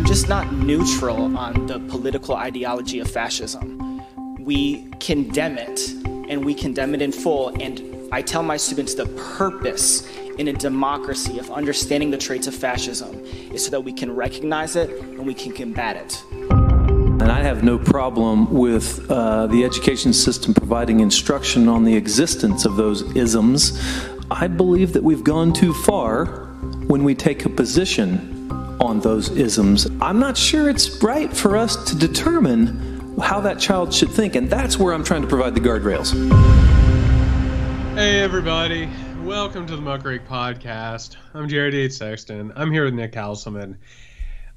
I'm just not neutral on the political ideology of fascism. We condemn it, and we condemn it in full. And I tell my students the purpose in a democracy of understanding the traits of fascism is so that we can recognize it and we can combat it. And I have no problem with uh, the education system providing instruction on the existence of those isms. I believe that we've gone too far when we take a position on those isms. I'm not sure it's right for us to determine how that child should think, and that's where I'm trying to provide the guardrails. Hey, everybody. Welcome to the Muckrake Podcast. I'm Jared Yates Sexton. I'm here with Nick Hauselman.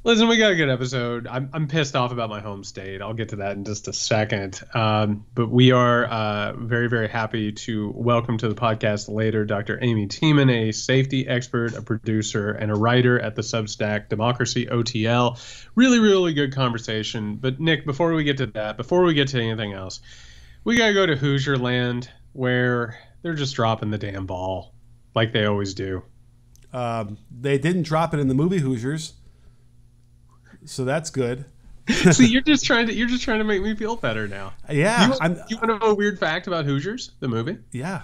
Listen, we got a good episode. I'm, I'm pissed off about my home state. I'll get to that in just a second. Um, but we are uh, very, very happy to welcome to the podcast later Dr. Amy Tiemann, a safety expert, a producer, and a writer at the Substack Democracy OTL. Really, really good conversation. But, Nick, before we get to that, before we get to anything else, we got to go to Hoosier land where they're just dropping the damn ball like they always do. Um, they didn't drop it in the movie Hoosiers so that's good. See, you're just trying to you're just trying to make me feel better now. Yeah, you, I'm, you want to know a weird fact about Hoosiers, the movie? Yeah,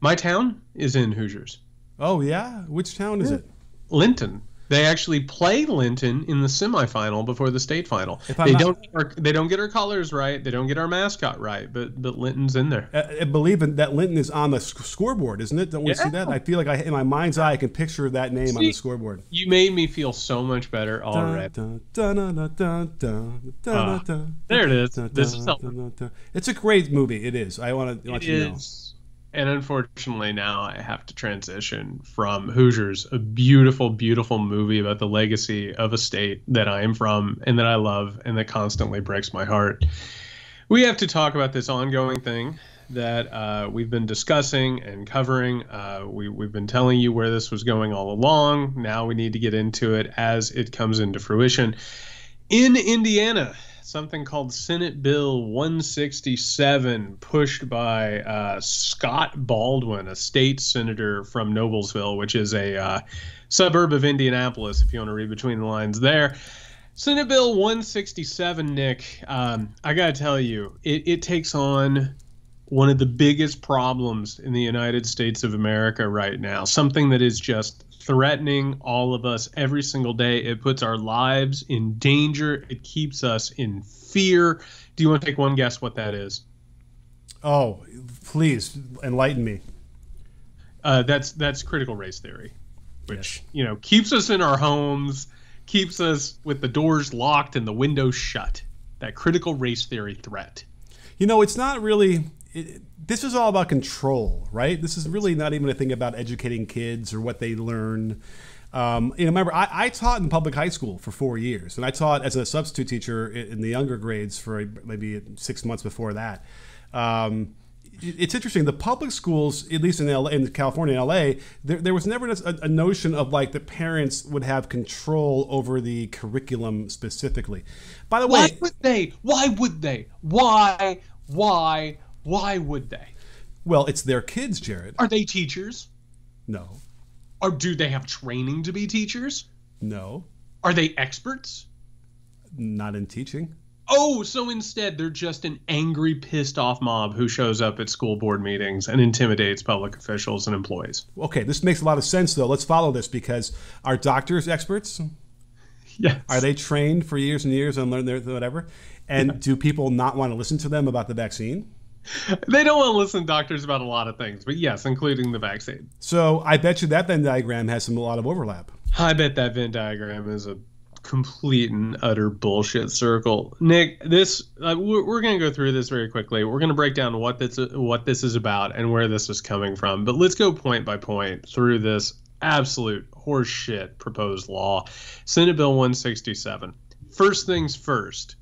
my town is in Hoosiers. Oh yeah, which town is it? Linton. They actually play Linton in the semifinal before the state final. They not, don't our, they don't get our colors right. They don't get our mascot right, but but Linton's in there. I, I believe that Linton is on the scoreboard, isn't it? Don't we yeah. see that? I feel like I, in my mind's eye, I can picture that name see, on the scoreboard. You made me feel so much better already. there it is. This is It's a great movie. It is. I want to let you know and unfortunately now I have to transition from Hoosiers, a beautiful, beautiful movie about the legacy of a state that I am from and that I love and that constantly breaks my heart. We have to talk about this ongoing thing that uh, we've been discussing and covering. Uh, we, we've been telling you where this was going all along. Now we need to get into it as it comes into fruition. In Indiana, something called Senate Bill 167, pushed by uh, Scott Baldwin, a state senator from Noblesville, which is a uh, suburb of Indianapolis, if you want to read between the lines there. Senate Bill 167, Nick, um, I got to tell you, it, it takes on one of the biggest problems in the United States of America right now, something that is just threatening all of us every single day. It puts our lives in danger. It keeps us in fear. Do you want to take one guess what that is? Oh, please enlighten me. Uh, that's that's critical race theory, which yes. you know keeps us in our homes, keeps us with the doors locked and the windows shut. That critical race theory threat. You know, it's not really. It, this is all about control, right? This is really not even a thing about educating kids or what they learn. Um, you know, remember, I, I, taught in public high school for four years, and I taught as a substitute teacher in the younger grades for maybe six months before that. Um, it's interesting. The public schools, at least in LA, in California and LA, there, there was never a, a, notion of like the parents would have control over the curriculum specifically. By the way, why would they? Why would they? Why? Why? Why would they? Well, it's their kids, Jared. Are they teachers? No. Or do they have training to be teachers? No. Are they experts? Not in teaching. Oh, so instead they're just an angry, pissed off mob who shows up at school board meetings and intimidates public officials and employees. Okay, this makes a lot of sense though. Let's follow this because are doctors experts? Yes. Are they trained for years and years and learn their whatever? And yeah. do people not want to listen to them about the vaccine? they don't want to listen to doctors about a lot of things, but yes, including the vaccine. So I bet you that Venn diagram has some a lot of overlap. I bet that Venn diagram is a complete and utter bullshit circle. Nick, this uh, we're, we're going to go through this very quickly. We're going to break down what this what this is about and where this is coming from. But let's go point by point through this absolute horseshit proposed law, Senate Bill 167. First things first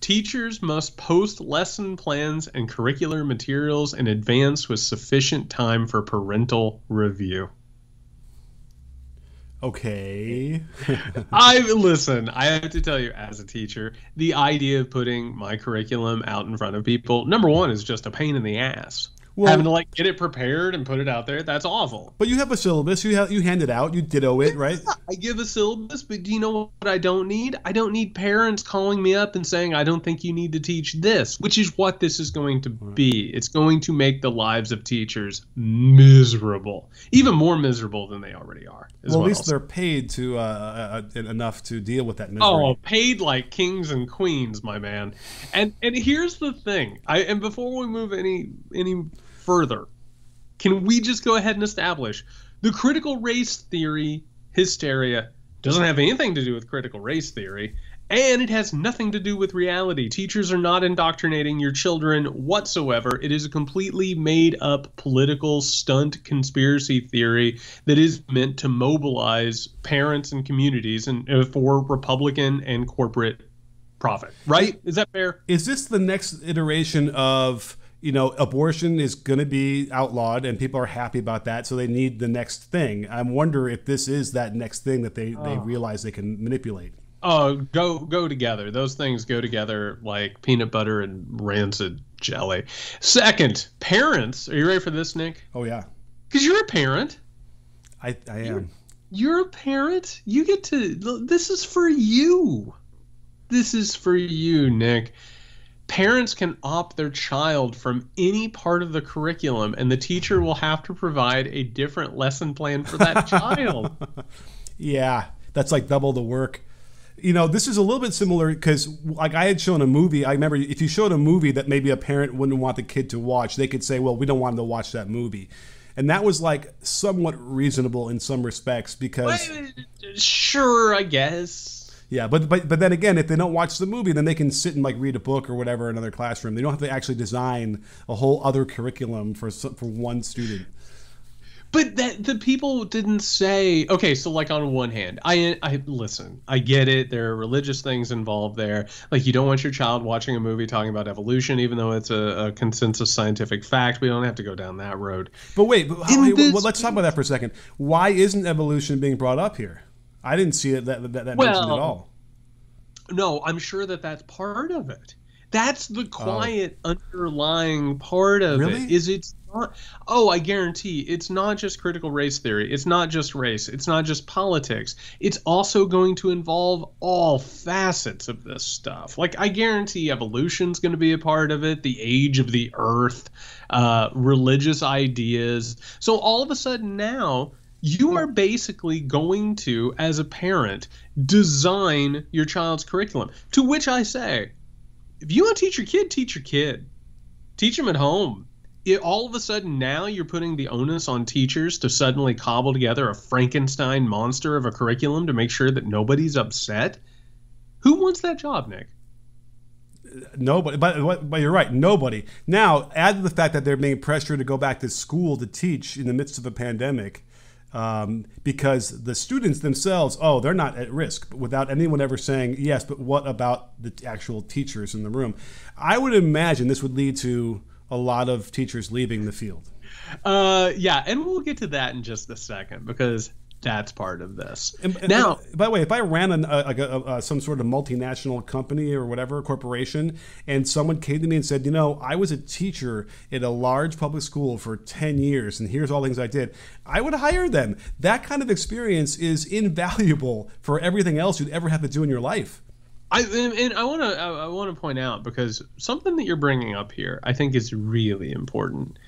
Teachers must post lesson plans and curricular materials in advance with sufficient time for parental review. Okay. I listen, I have to tell you as a teacher, the idea of putting my curriculum out in front of people, number 1 is just a pain in the ass. Well- having to like get it prepared and put it out there. That's awful. But you have a syllabus. You have you hand it out. You ditto it, right? I give a syllabus, but do you know what I don't need? I don't need parents calling me up and saying, I don't think you need to teach this, which is what this is going to be. It's going to make the lives of teachers miserable, even more miserable than they already are. Well, at least they're paid to uh, uh, enough to deal with that misery. Oh, paid like kings and queens, my man. And and here's the thing. I and before we move any any further, can we just go ahead and establish the critical race theory hysteria doesn't have anything to do with critical race theory and it has nothing to do with reality. Teachers are not indoctrinating your children whatsoever. It is a completely made up political stunt conspiracy theory that is meant to mobilize parents and communities and uh, for Republican and corporate profit. Right? Is that fair? Is this the next iteration of you know abortion is going to be outlawed and people are happy about that, so they need the next thing? I wonder if this is that next thing that they they oh. realize they can manipulate. Oh, go go together. Those things go together like peanut butter and rancid jelly. Second, parents. Are you ready for this, Nick? Oh yeah, Because you're a parent. I I am. You're a parent. You get to. This is for you. This is for you, Nick. Parents can opt their child from any part of the curriculum, and the teacher will have to provide a different lesson plan for that child. Yeah, that's like double the work. You know, this is a little bit similar because, like, I had shown a movie. I remember if you showed a movie that maybe a parent wouldn't want the kid to watch, they could say, "Well, we don't want them to watch that movie," and that was like somewhat reasonable in some respects because, sure, I guess. Yeah. But but but then again, if they don't watch the movie, then they can sit and like read a book or whatever in another classroom. They don't have to actually design a whole other curriculum for for one student. But that the people didn't say okay. So like on one hand, I I listen. I get it. There are religious things involved there. Like you don't want your child watching a movie talking about evolution, even though it's a, a consensus scientific fact. We don't have to go down that road. But wait, but how, this- well, let's talk about that for a second. Why isn't evolution being brought up here? I didn't see it that that, that mentioned at all. No, I'm sure that that's part of it. That's the Oh. quiet underlying part of Really? it. Is it's not? Oh, I guarantee it's not just critical race theory. It's not just race. It's not just politics. It's also going to involve all facets of this stuff. Like I guarantee evolution's going to be a part of it. The age of the Earth, uh, religious ideas. So all of a sudden now. You are basically going to, as a parent, design your child's curriculum. To which I say, if you want to teach your kid, teach your kid. Teach them at home. It, all of a sudden, now you're putting the onus on teachers to suddenly cobble together a Frankenstein monster of a curriculum to make sure that nobody's upset. Who wants that job, Nick? Nobody, but, but you're right. Nobody. Now, add to the fact that they're being pressured to go back to school to teach in the midst of a pandemic, um, because the students themselves, oh, they're not at risk, without anyone ever saying yes. But what about the actual teachers in the room? I would imagine this would lead to a lot of teachers leaving the field. Uh, yeah, and we'll get to that in just a second because that's part of this. And- and- now, by the way, if I ran an, uh, a, like a, a, some sort of multinational company or whatever corporation, and someone came to me and said, "You know, I was a teacher at a large public school for ten years, and here's all the things I did," I would hire them. That kind of experience is invaluable for everything else you'd ever have to do in your life. I and, and I want to I, I want to point out because something that you're bringing up here I think is really important.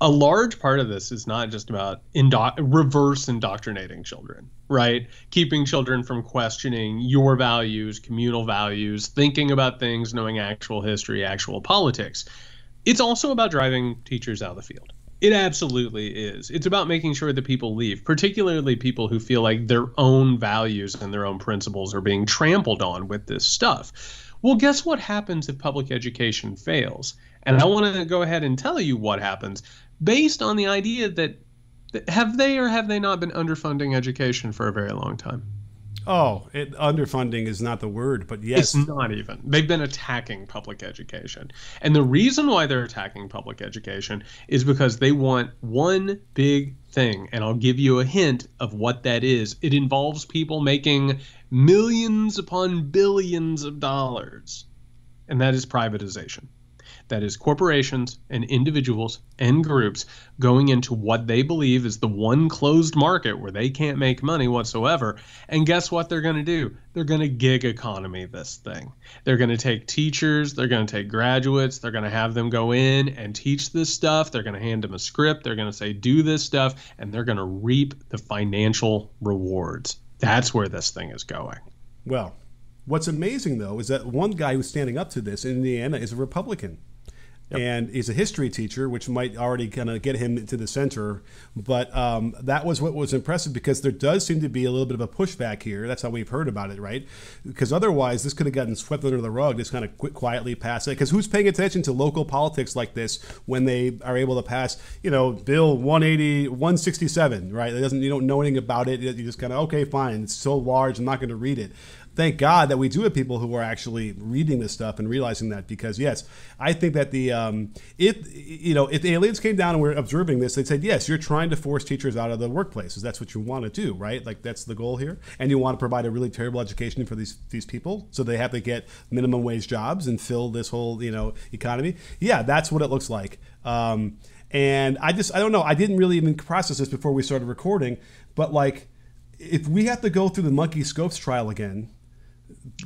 A large part of this is not just about indo- reverse indoctrinating children, right? Keeping children from questioning your values, communal values, thinking about things, knowing actual history, actual politics. It's also about driving teachers out of the field. It absolutely is. It's about making sure that people leave, particularly people who feel like their own values and their own principles are being trampled on with this stuff. Well, guess what happens if public education fails? And I want to go ahead and tell you what happens based on the idea that, that have they or have they not been underfunding education for a very long time? Oh, it, underfunding is not the word, but yes, It's not even. They've been attacking public education. And the reason why they're attacking public education is because they want one big thing. And I'll give you a hint of what that is. It involves people making millions upon billions of dollars, and that is privatization. That is corporations and individuals and groups going into what they believe is the one closed market where they can't make money whatsoever. And guess what they're going to do? They're going to gig economy this thing. They're going to take teachers, they're going to take graduates, they're going to have them go in and teach this stuff. They're going to hand them a script, they're going to say, do this stuff, and they're going to reap the financial rewards. That's where this thing is going. Well, what's amazing though is that one guy who's standing up to this in Indiana is a Republican. Yep. And he's a history teacher, which might already kind of get him to the center. But um, that was what was impressive because there does seem to be a little bit of a pushback here. That's how we've heard about it, right? Because otherwise, this could have gotten swept under the rug, just kind of quietly pass it. Because who's paying attention to local politics like this when they are able to pass, you know, Bill 180, 167, right? It doesn't, you don't know anything about it. You just kind of, okay, fine. It's so large, I'm not going to read it thank God that we do have people who are actually reading this stuff and realizing that. Because yes, I think that the um, if you know if the aliens came down and were observing this, they'd say yes, you're trying to force teachers out of the workplaces. That's what you want to do, right? Like that's the goal here, and you want to provide a really terrible education for these these people, so they have to get minimum wage jobs and fill this whole you know economy. Yeah, that's what it looks like. Um, and I just I don't know. I didn't really even process this before we started recording, but like if we have to go through the monkey scopes trial again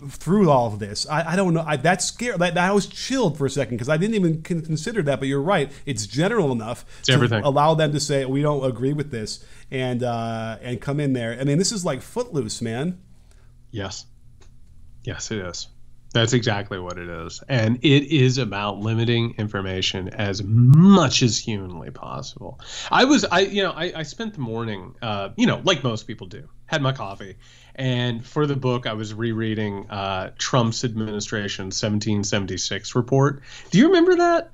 through all of this. I, I don't know. I, that's scary. That, I was chilled for a second because I didn't even consider that. But you're right. It's general enough it's to everything. allow them to say we don't agree with this and uh, and come in there. I mean, this is like footloose, man. Yes. Yes, it is. That's exactly what it is. And it is about limiting information as much as humanly possible. I was, I, you know, I, I spent the morning, uh, you know, like most people do, had my coffee, and for the book, I was rereading uh, Trump's administration 1776 report. Do you remember that?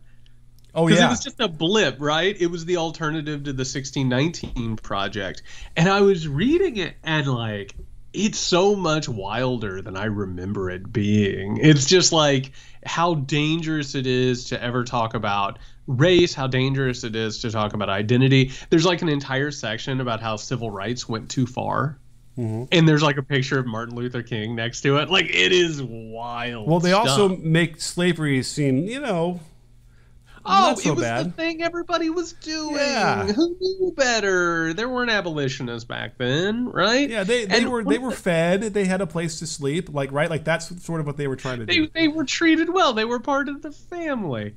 Oh yeah. It was just a blip, right? It was the alternative to the 1619 project. And I was reading it and like it's so much wilder than I remember it being. It's just like how dangerous it is to ever talk about race, how dangerous it is to talk about identity. There's like an entire section about how civil rights went too far Mm-hmm. And there's like a picture of Martin Luther King next to it. Like it is wild. Well, they stuff. also make slavery seem, you know, Oh, so it was bad. the thing everybody was doing. Yeah. Who knew better? There weren't abolitionists back then, right? Yeah, they, they and were they were fed. They had a place to sleep. Like right, like that's sort of what they were trying to they, do. They were treated well. They were part of the family.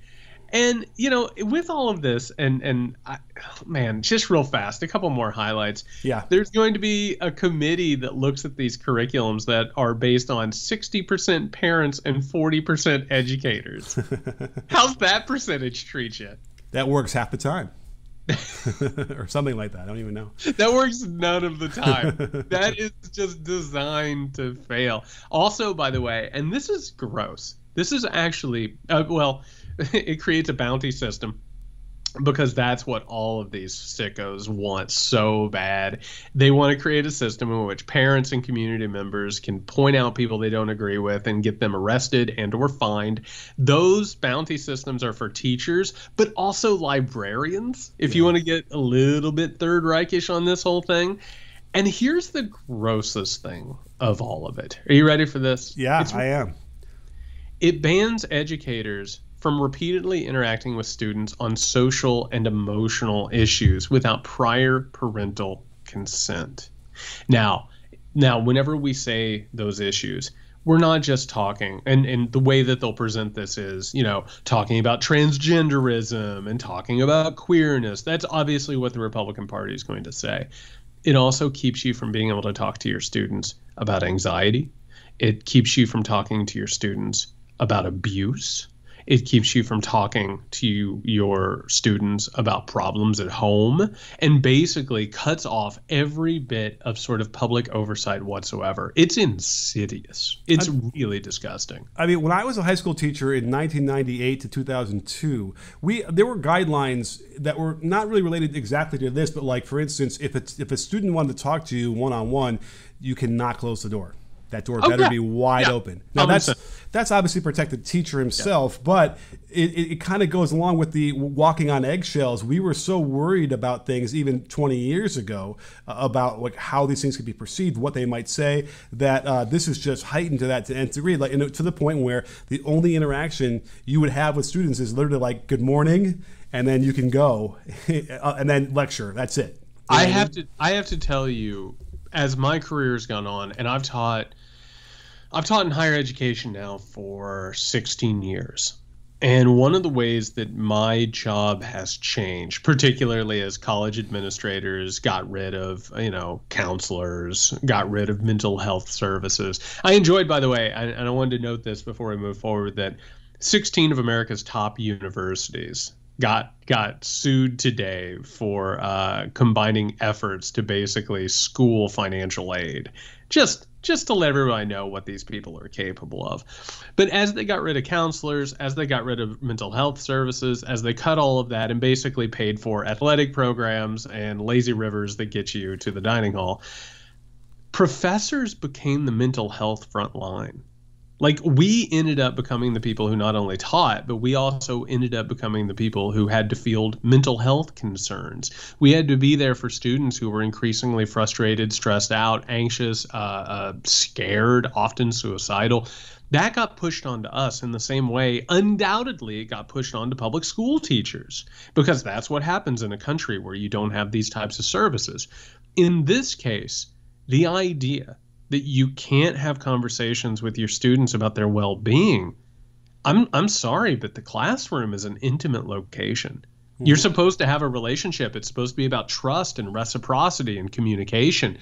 And you know, with all of this, and and I, man, just real fast, a couple more highlights. Yeah, there's going to be a committee that looks at these curriculums that are based on 60% parents and 40% educators. How's that percentage treat you? That works half the time. or something like that. I don't even know. That works none of the time. that is just designed to fail. Also, by the way, and this is gross. This is actually uh, well it creates a bounty system because that's what all of these sickos want so bad. They want to create a system in which parents and community members can point out people they don't agree with and get them arrested and or fined. Those bounty systems are for teachers, but also librarians. If yeah. you want to get a little bit third reichish on this whole thing. And here's the grossest thing of all of it. Are you ready for this? Yeah, it's, I am. It bans educators from repeatedly interacting with students on social and emotional issues without prior parental consent. Now, now whenever we say those issues, we're not just talking and, and the way that they'll present this is you know talking about transgenderism and talking about queerness. That's obviously what the republican party is going to say. It also keeps you from being able to talk to your students about anxiety. It keeps you from talking to your students about abuse it keeps you from talking to your students about problems at home and basically cuts off every bit of sort of public oversight whatsoever. It's insidious. It's I, really disgusting. I mean, when I was a high school teacher in 1998 to 2002, we there were guidelines that were not really related exactly to this, but like for instance, if it's if a student wanted to talk to you one on one, you cannot close the door That door better yeah. be wide Yeah. open. Now that's that's obviously protect the teacher himself, but it, it, it kind of goes along with the walking on eggshells. We were so worried about things even 20 years ago uh, about like how these things could be perceived, what they might say. That uh, this is just heightened to that to nth degree, like to the point where the only interaction you would have with students is literally like "Good morning," and then you can go, uh, and then lecture. That's it. You know I have to I have to tell you, as my career has gone on, and I've taught I've taught in higher education now for 16 years. And one of the ways that my job has changed, particularly as college administrators got rid of, you know, counselors, got rid of mental health services. I enjoyed, by the way, and I wanted to note this before we move forward, that 16 of America's top universities got got sued today for uh, combining efforts to basically school financial aid. Just just to let everybody know what these people are capable of. But as they got rid of counselors, as they got rid of mental health services, as they cut all of that and basically paid for athletic programs and lazy rivers that get you to the dining hall, professors became the mental health front line like we ended up becoming the people who not only taught but we also ended up becoming the people who had to field mental health concerns. We had to be there for students who were increasingly frustrated stressed out anxious uh, uh, scared often suicidal. That got pushed onto us in the same way undoubtedly it got pushed onto public school teachers because that's what happens in a country where you don't have these types of services. In this case the idea that you can't have conversations with your students about their well-being. I'm i'm sorry but the classroom is an intimate location. You're mm-hmm. supposed to have a relationship. It's supposed to be about trust and reciprocity and communication.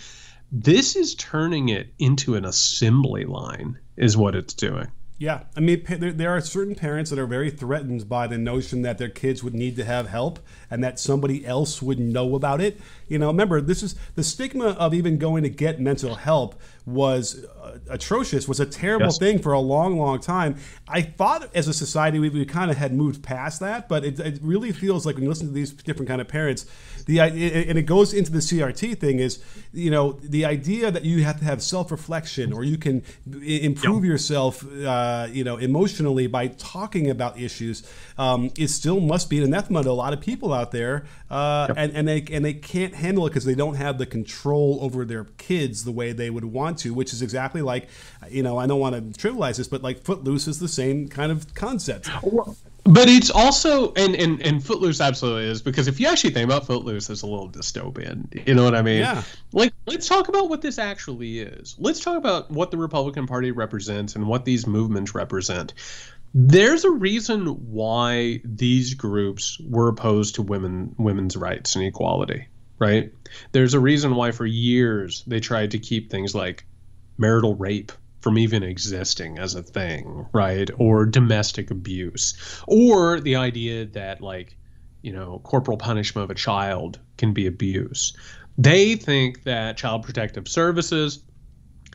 This is turning it into an assembly line is what it's doing Yeah, I mean, there, there are certain parents that are very threatened by the notion that their kids would need to have help and that somebody else would know about it. You know, remember, this is the stigma of even going to get mental help was uh, atrocious, was a terrible Yes. thing for a long, long time. I thought as a society we, we kind of had moved past that, but it, it really feels like when you listen to these different kind of parents, the and it goes into the CRT thing is, you know, the idea that you have to have self-reflection or you can improve yourself, uh, you know, emotionally by talking about issues, um, it still must be an anathema to a lot of people out there, uh, and and they and they can't handle it because they don't have the control over their kids the way they would want to, which is exactly like, you know, I don't want to trivialize this, but like Footloose is the same kind of concept. But it's also and, and and Footloose absolutely is because if you actually think about Footloose as a little dystopian, you know what I mean? Yeah. Like let's talk about what this actually is. Let's talk about what the Republican Party represents and what these movements represent. There's a reason why these groups were opposed to women women's rights and equality, right? There's a reason why for years they tried to keep things like marital rape from even existing as a thing, right? Or domestic abuse, or the idea that, like, you know, corporal punishment of a child can be abuse. They think that child protective services,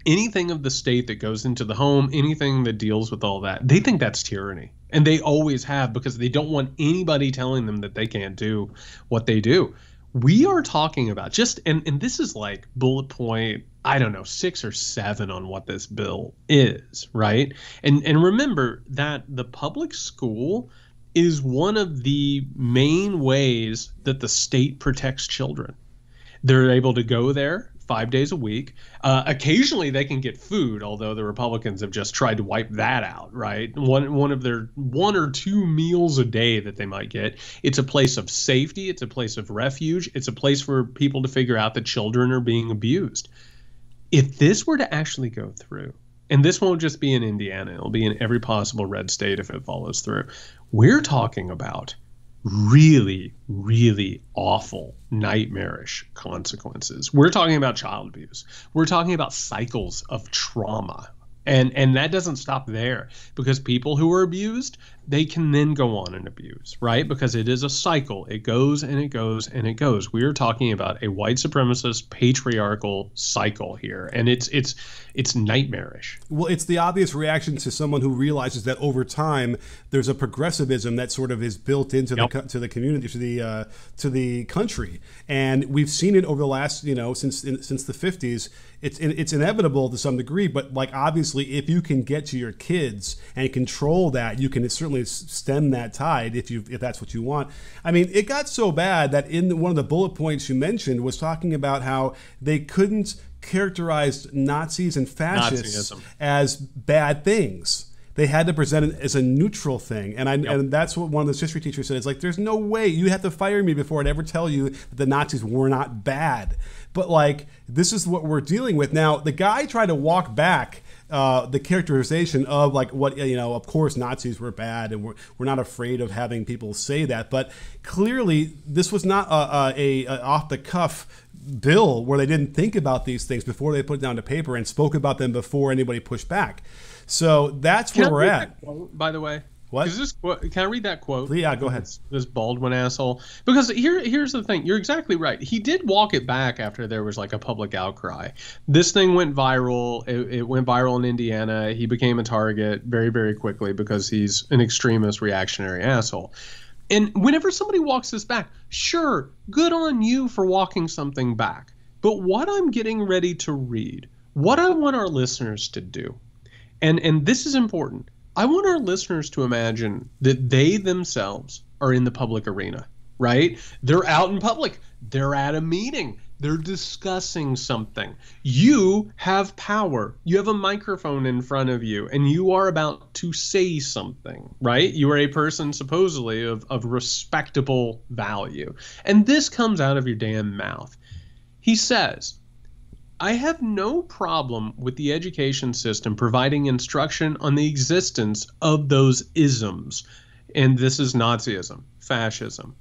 anything of the state that goes into the home, anything that deals with all that, they think that's tyranny. And they always have because they don't want anybody telling them that they can't do what they do. We are talking about just, and, and this is like bullet point, I don't know, six or seven on what this bill is, right? And and remember that the public school is one of the main ways that the state protects children. They're able to go there five days a week. Uh, occasionally, they can get food, although the Republicans have just tried to wipe that out. Right, one one of their one or two meals a day that they might get. It's a place of safety. It's a place of refuge. It's a place for people to figure out that children are being abused. If this were to actually go through, and this won't just be in Indiana, it'll be in every possible red state if it follows through. We're talking about really, really awful, nightmarish consequences. We're talking about child abuse. We're talking about cycles of trauma. And and that doesn't stop there because people who are abused, they can then go on and abuse, right? Because it is a cycle. It goes and it goes and it goes. We are talking about a white supremacist patriarchal cycle here, and it's it's it's nightmarish. Well, it's the obvious reaction to someone who realizes that over time there's a progressivism that sort of is built into yep. the to the community, to the uh, to the country, and we've seen it over the last you know since in, since the 50s. It's it's inevitable to some degree, but like obviously, if you can get to your kids and control that, you can certainly stem that tide if you if that's what you want. I mean, it got so bad that in one of the bullet points you mentioned was talking about how they couldn't characterized Nazis and fascists Nazism. as bad things. They had to present it as a neutral thing, and I yep. and that's what one of those history teachers said. It's like there's no way you have to fire me before I'd ever tell you that the Nazis were not bad. But like this is what we're dealing with now. The guy tried to walk back uh, the characterization of like what you know of course nazis were bad and we're, we're not afraid of having people say that but clearly this was not a, a, a off the cuff bill where they didn't think about these things before they put it down to paper and spoke about them before anybody pushed back. So that's where we're at. By the way, what? Is this can I read that quote? Yeah, go ahead. This, this, Baldwin asshole. Because here, here's the thing. You're exactly right. He did walk it back after there was like a public outcry. This thing went viral. It, it went viral in Indiana. He became a target very, very quickly because he's an extremist, reactionary asshole. And whenever somebody walks this back, sure, good on you for walking something back. But what I'm getting ready to read, what I want our listeners to do, and, and this is important, I want our listeners to imagine that they themselves are in the public arena, right? They're out in public, they're at a meeting, they're discussing something. You have power. You have a microphone in front of you, and you are about to say something, right? You are a person supposedly of, of respectable value. And this comes out of your damn mouth. He says, I have no problem with the education system providing instruction on the existence of those isms. And this is Nazism, fascism,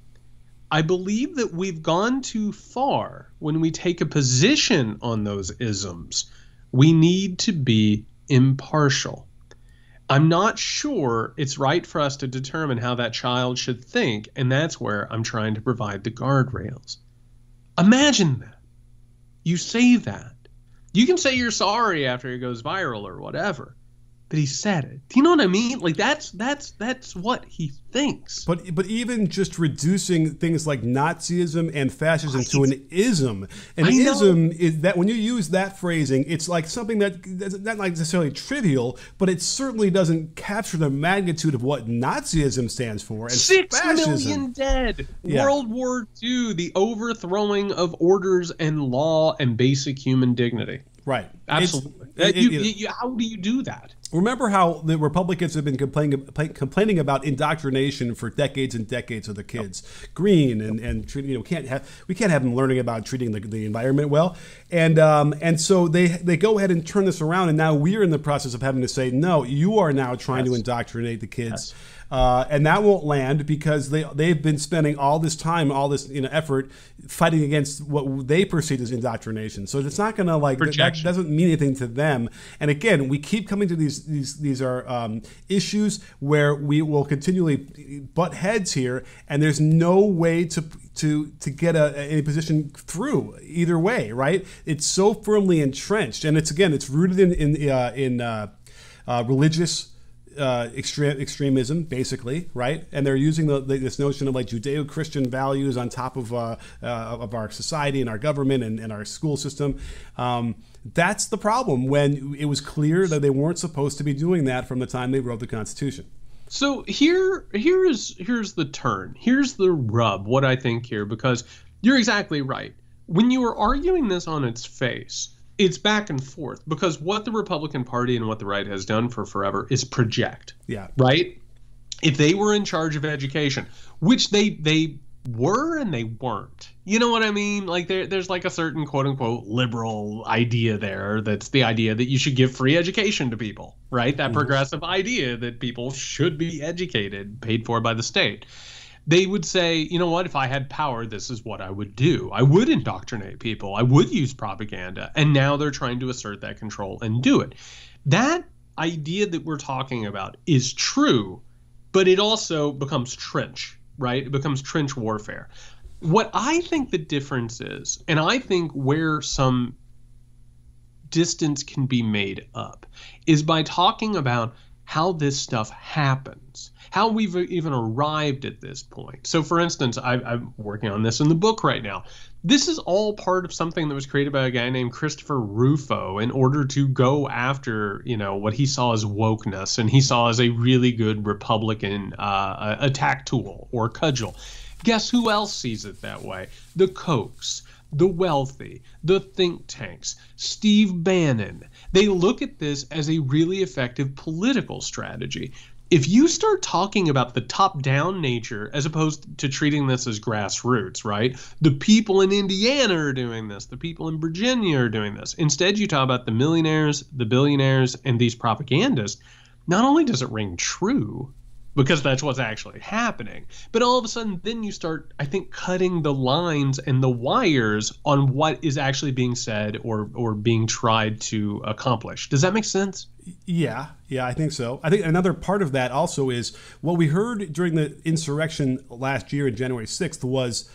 I believe that we've gone too far when we take a position on those isms. We need to be impartial. I'm not sure it's right for us to determine how that child should think, and that's where I'm trying to provide the guardrails. Imagine that. You say that. You can say you're sorry after it goes viral or whatever, but he said it. Do you know what I mean? Like that's that's that's what he thinks. But but even just reducing things like Nazism and fascism right. to an ism, an ism is that when you use that phrasing, it's like something that that's not like necessarily trivial, but it certainly doesn't capture the magnitude of what Nazism stands for. And Six fascism. million dead. Yeah. World War II, the overthrowing of orders and law and basic human dignity. Right. Absolutely. It, you, it, you, how do you do that? Remember how the Republicans have been complaining, complaining about indoctrination for decades and decades of the kids. Green and and you know can't have we can't have them learning about treating the, the environment well, and um, and so they they go ahead and turn this around, and now we're in the process of having to say no, you are now trying yes. to indoctrinate the kids. Yes. Uh, and that won't land because they they've been spending all this time, all this you know effort fighting against what they perceive as indoctrination. So it's not going to like Projection. that doesn't mean anything to them. And again, we keep coming to these these these are um, issues where we will continually butt heads here, and there's no way to to to get a, any position through either way. Right? It's so firmly entrenched, and it's again it's rooted in in uh, in uh, uh, religious uh, extremism, basically, right? And they're using the, the, this notion of like Judeo-Christian values on top of uh, uh, of our society and our government and, and our school system. Um, that's the problem. When it was clear that they weren't supposed to be doing that from the time they wrote the Constitution. So here, here's here's the turn. Here's the rub. What I think here, because you're exactly right. When you are arguing this on its face, it's back and forth because what the Republican Party and what the right has done for forever is project. Yeah. Right? If they were in charge of education, which they they were and they weren't. You know what I mean? Like there, there's like a certain quote unquote liberal idea there that's the idea that you should give free education to people, right? That mm-hmm. progressive idea that people should be educated, paid for by the state they would say, you know what, if I had power, this is what I would do. I would indoctrinate people, I would use propaganda. And now they're trying to assert that control and do it. That idea that we're talking about is true but it also becomes trench, right? It becomes trench warfare. What I think the difference is, and I think where some distance can be made up, is by talking about how this stuff happens, how we've even arrived at this point. So, for instance, I, am working on this in the book right now. This is all part of something that was created by a guy named Christopher Rufo in order to go after, you know, what he saw as wokeness and he saw as a really good Republican uh, attack tool or cudgel. Guess who else sees it that way? The Kochs the wealthy, the think tanks, Steve Bannon. They look at this as a really effective political strategy. If you start talking about the top down nature as opposed to treating this as grassroots, right? The people in Indiana are doing this, the people in Virginia are doing this. Instead, you talk about the millionaires, the billionaires, and these propagandists. Not only does it ring true, because that's what's actually happening. But all of a sudden, then you start, I think, cutting the lines and the wires on what is actually being said or or being tried to accomplish. Does that make sense? Yeah, yeah, I think so. I think another part of that also is what we heard during the insurrection last year in January 6th was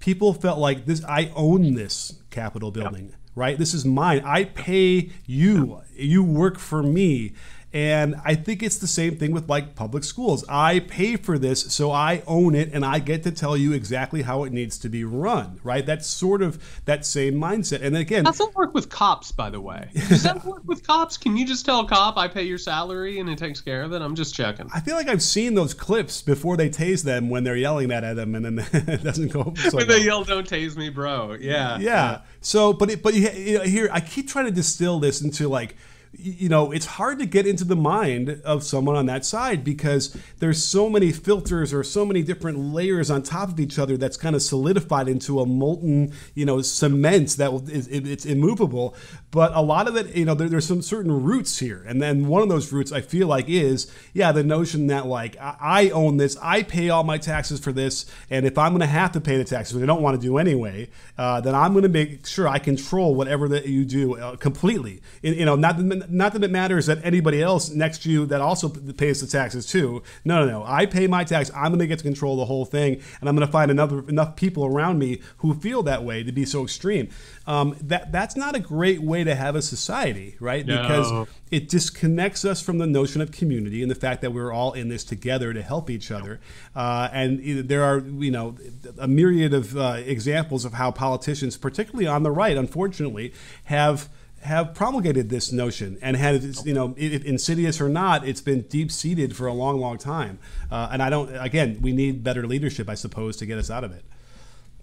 people felt like this I own this Capitol building, yeah. right? This is mine. I pay you. You work for me. And I think it's the same thing with like public schools. I pay for this, so I own it and I get to tell you exactly how it needs to be run, right? That's sort of that same mindset. And again, does that work with cops, by the way? Does that work with cops? Can you just tell a cop I pay your salary and it takes care of it? I'm just checking. I feel like I've seen those clips before they tase them when they're yelling that at them and then it doesn't go so When they yell, don't tase me, bro. Yeah. Yeah. yeah. So, but, it, but you know, here, I keep trying to distill this into like, you know, it's hard to get into the mind of someone on that side because there's so many filters or so many different layers on top of each other that's kind of solidified into a molten, you know, cement that is it's immovable. But a lot of it, you know, there, there's some certain roots here, and then one of those roots I feel like is, yeah, the notion that like I own this, I pay all my taxes for this, and if I'm going to have to pay the taxes, which I don't want to do anyway, uh, then I'm going to make sure I control whatever that you do uh, completely. You know, not not that it matters that anybody else next to you that also pays the taxes too. No, no, no. I pay my tax. I'm going to get to control the whole thing, and I'm going to find another enough people around me who feel that way to be so extreme. Um, that that's not a great way to have a society, right? No. Because it disconnects us from the notion of community and the fact that we're all in this together to help each other. Uh, and there are, you know, a myriad of uh, examples of how politicians, particularly on the right, unfortunately, have have promulgated this notion and had you know it, insidious or not it's been deep seated for a long long time. Uh, and i don't again we need better leadership i suppose to get us out of it.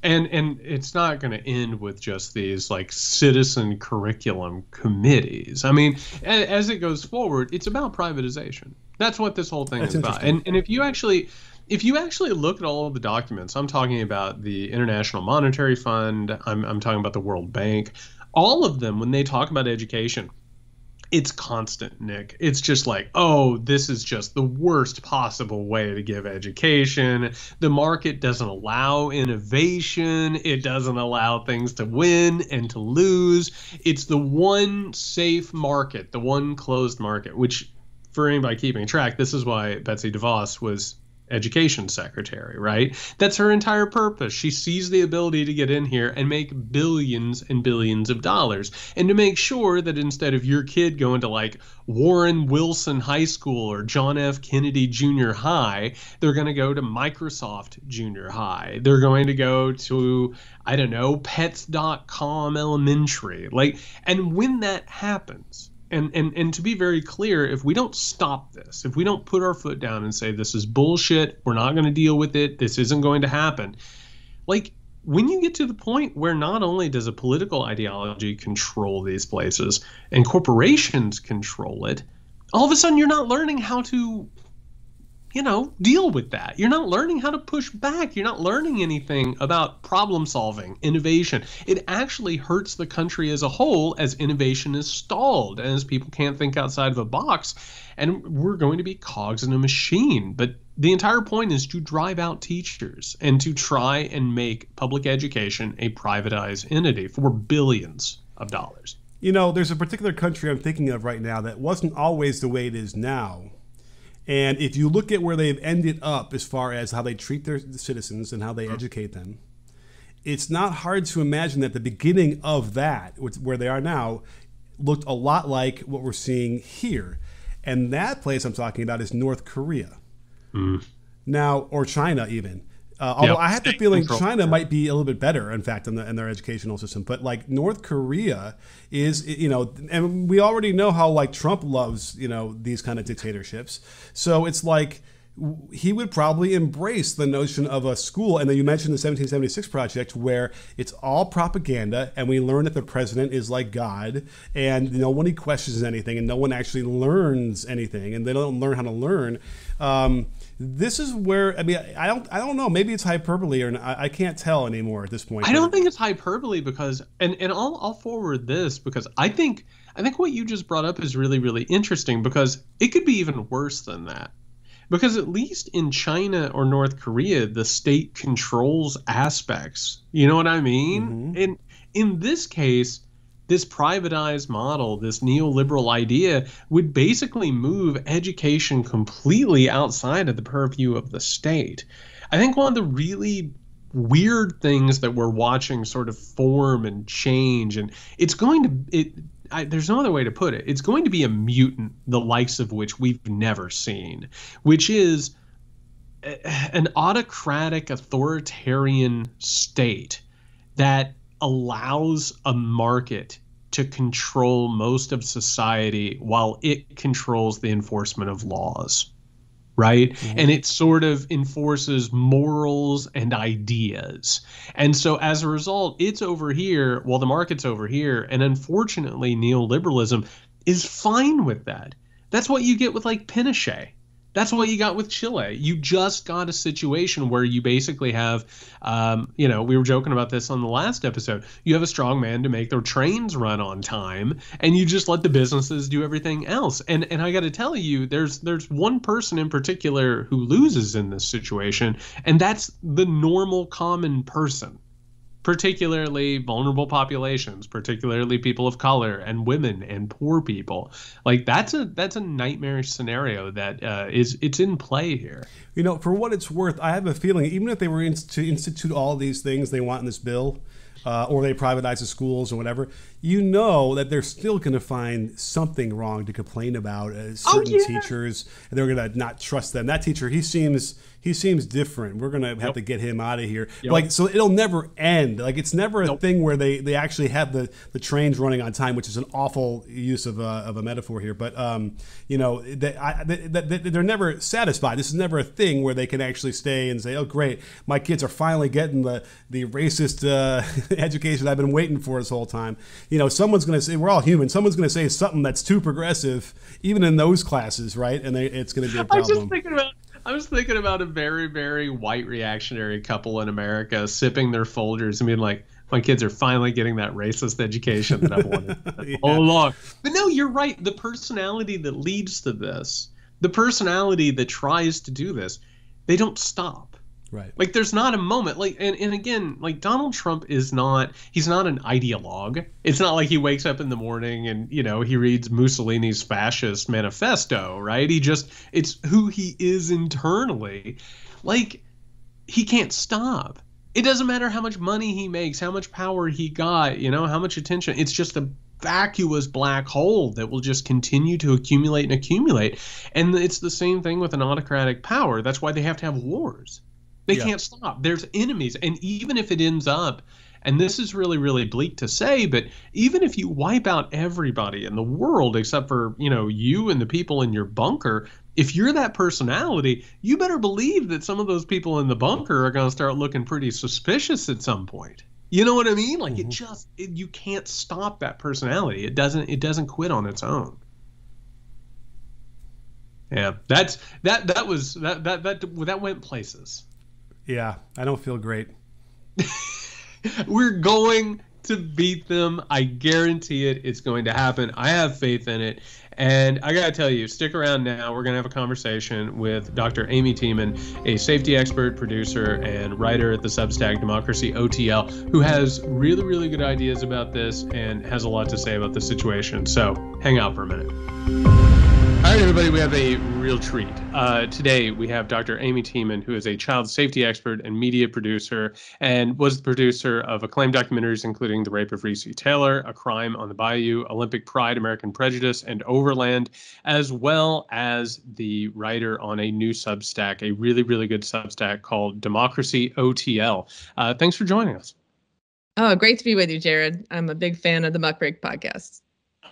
And and it's not going to end with just these like citizen curriculum committees. I mean as it goes forward it's about privatization. That's what this whole thing that's is about. and and if you actually if you actually look at all of the documents, I'm talking about the International Monetary Fund, I'm, I'm talking about the World Bank, all of them when they talk about education it's constant nick. It's just like oh this is just the worst possible way to give education. The market doesn't allow innovation. It doesn't allow things to win and to lose. It's the one safe market the one closed market which for anybody keeping track this is why betsy devos was education secretary, right? That's her entire purpose. She sees the ability to get in here and make billions and billions of dollars. And to make sure that instead of your kid going to like Warren Wilson High School or John F. Kennedy Junior High, they're going to go to Microsoft Junior High. They're going to go to, I don't know, pets.com elementary. Like, and when that happens, and and and to be very clear if we don't stop this if we don't put our foot down and say this is bullshit. We're not going to deal with it. This isn't going to happen like when you get to the point where not only does a political ideology control these places and corporations control it all of a sudden you're not learning how to you know, deal with that. You're not learning how to push back. You're not learning anything about problem solving, innovation. It actually hurts the country as a whole as innovation is stalled as people can't think outside of a box. And we're going to be cogs in a machine. But the entire point is to drive out teachers and to try and make public education a privatized entity for billions of dollars. You know, there's a particular country I'm thinking of right now that wasn't always the way it is now And if you look at where they've ended up as far as how they treat their citizens and how they educate them, it's not hard to imagine that the beginning of that, where they are now, looked a lot like what we're seeing here. And that place I'm talking about is North Korea. Mm. Now, or China even. Uh, although yep. I have the feeling control. China might be a little bit better, in fact, in, the, in, their educational system. But like North Korea is, you know, and we already know how like Trump loves, you know, these kind of dictatorships. So it's like he would probably embrace the notion of a school. And then you mentioned the 1776 project, where it's all propaganda, and we learn that the president is like God, and no one questions anything, and no one actually learns anything, and they don't learn how to learn. Um, this is where I mean I don't I don't know maybe it's hyperbole or I, I, can't tell anymore at this point. I don't think it's hyperbole because and and I'll I'll forward this because I think I think what you just brought up is really really interesting because it could be even worse than that. Because at least in China or North Korea the state controls aspects. You know what I mean? Mm-hmm. In in this case this privatized model, this neoliberal idea, would basically move education completely outside of the purview of the state. I think one of the really weird things that we're watching sort of form and change, and it's going to, it, I, there's no other way to put it. It's going to be a mutant, the likes of which we've never seen, which is an autocratic, authoritarian state that allows a market to control most of society while it controls the enforcement of laws right? Mm-hmm. and it sort of enforces morals and ideas. And so as a result it's over here while the market's over here and unfortunately neoliberalism is fine with that. That's what you get with like pinochet that's what you got with Chile. You just got a situation where you basically have, um, you know, we were joking about this on the last episode. You have a strong man to make their trains run on time, and you just let the businesses do everything else. And and I got to tell you, there's there's one person in particular who loses in this situation, and that's the normal common person particularly vulnerable populations, particularly people of color and women and poor people. Like that's a that's a nightmarish scenario that uh, is it's in play here. You know, for what it's worth, I have a feeling even if they were in, to institute all these things they want in this bill, uh, or they privatize the schools or whatever, you know that they're still going to find something wrong to complain about. Uh, certain oh, yeah. teachers, and they're going to not trust them. That teacher, he seems he seems different. We're gonna have yep. to get him out of here. Yep. Like so, it'll never end. Like it's never a nope. thing where they they actually have the the trains running on time, which is an awful use of a, of a metaphor here. But um, you know, they, I, they, they, are never satisfied. This is never a thing where they can actually stay and say, "Oh, great, my kids are finally getting the the racist uh, education I've been waiting for this whole time." You know, someone's gonna say, "We're all human." Someone's gonna say something that's too progressive, even in those classes, right? And they, it's gonna be a problem. I was just thinking about I was thinking about a very, very white reactionary couple in America sipping their Folgers and being like, my kids are finally getting that racist education that I've wanted yeah. all along. But no, you're right. The personality that leads to this, the personality that tries to do this, they don't stop. Right. Like there's not a moment like and, and again, like Donald Trump is not he's not an ideologue. It's not like he wakes up in the morning and, you know, he reads Mussolini's fascist manifesto, right? He just it's who he is internally. Like he can't stop. It doesn't matter how much money he makes, how much power he got, you know, how much attention. It's just a vacuous black hole that will just continue to accumulate and accumulate. And it's the same thing with an autocratic power. That's why they have to have wars they yeah. can't stop. There's enemies. And even if it ends up, and this is really, really bleak to say, but even if you wipe out everybody in the world except for, you know, you and the people in your bunker, if you're that personality, you better believe that some of those people in the bunker are going to start looking pretty suspicious at some point. You know what I mean? Like mm-hmm. it just it, you can't stop that personality. It doesn't it doesn't quit on its own. Yeah, that's that that was that that that that went places. Yeah, I don't feel great. We're going to beat them. I guarantee it. It's going to happen. I have faith in it. And I got to tell you, stick around now. We're going to have a conversation with Dr. Amy Tiemann, a safety expert, producer, and writer at the Substack Democracy OTL, who has really, really good ideas about this and has a lot to say about the situation. So hang out for a minute. All right, everybody. We have a real treat. Uh, today, we have Dr. Amy Tiemann, who is a child safety expert and media producer, and was the producer of acclaimed documentaries, including The Rape of Recy Taylor, A Crime on the Bayou, Olympic Pride, American Prejudice, and Overland, as well as the writer on a new Substack, a really, really good Substack called Democracy OTL. Uh, thanks for joining us. Oh, great to be with you, Jared. I'm a big fan of the Muckrake podcast.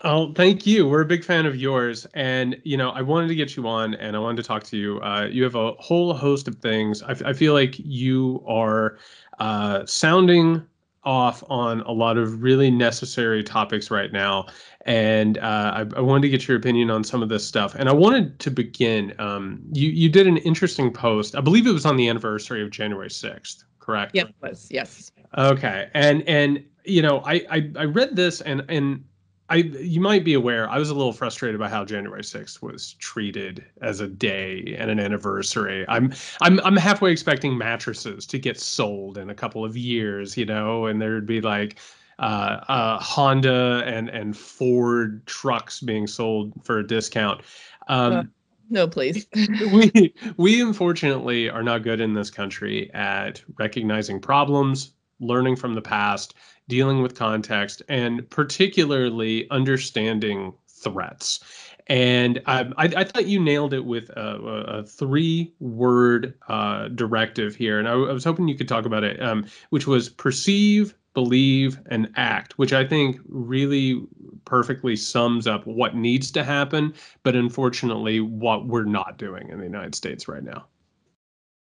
Oh, thank you. We're a big fan of yours, and you know, I wanted to get you on, and I wanted to talk to you. Uh, you have a whole host of things. I, I feel like you are uh, sounding off on a lot of really necessary topics right now, and uh, I, I, wanted to get your opinion on some of this stuff. And I wanted to begin. Um, you you did an interesting post. I believe it was on the anniversary of January sixth. Correct. Yep. Was yes. Okay, and and you know, I, I I read this and and I you might be aware I was a little frustrated by how January 6th was treated as a day and an anniversary. I'm I'm I'm halfway expecting mattresses to get sold in a couple of years, you know, and there'd be like uh, uh, Honda and and Ford trucks being sold for a discount. Um, uh, no, please. we we unfortunately are not good in this country at recognizing problems, learning from the past, dealing with context, and particularly understanding threats. And I, I, thought you nailed it with a, a three word uh, directive here. And I, I, was hoping you could talk about it, um, which was perceive, believe, and act, which I think really perfectly sums up what needs to happen, but unfortunately, what we're not doing in the United States right now.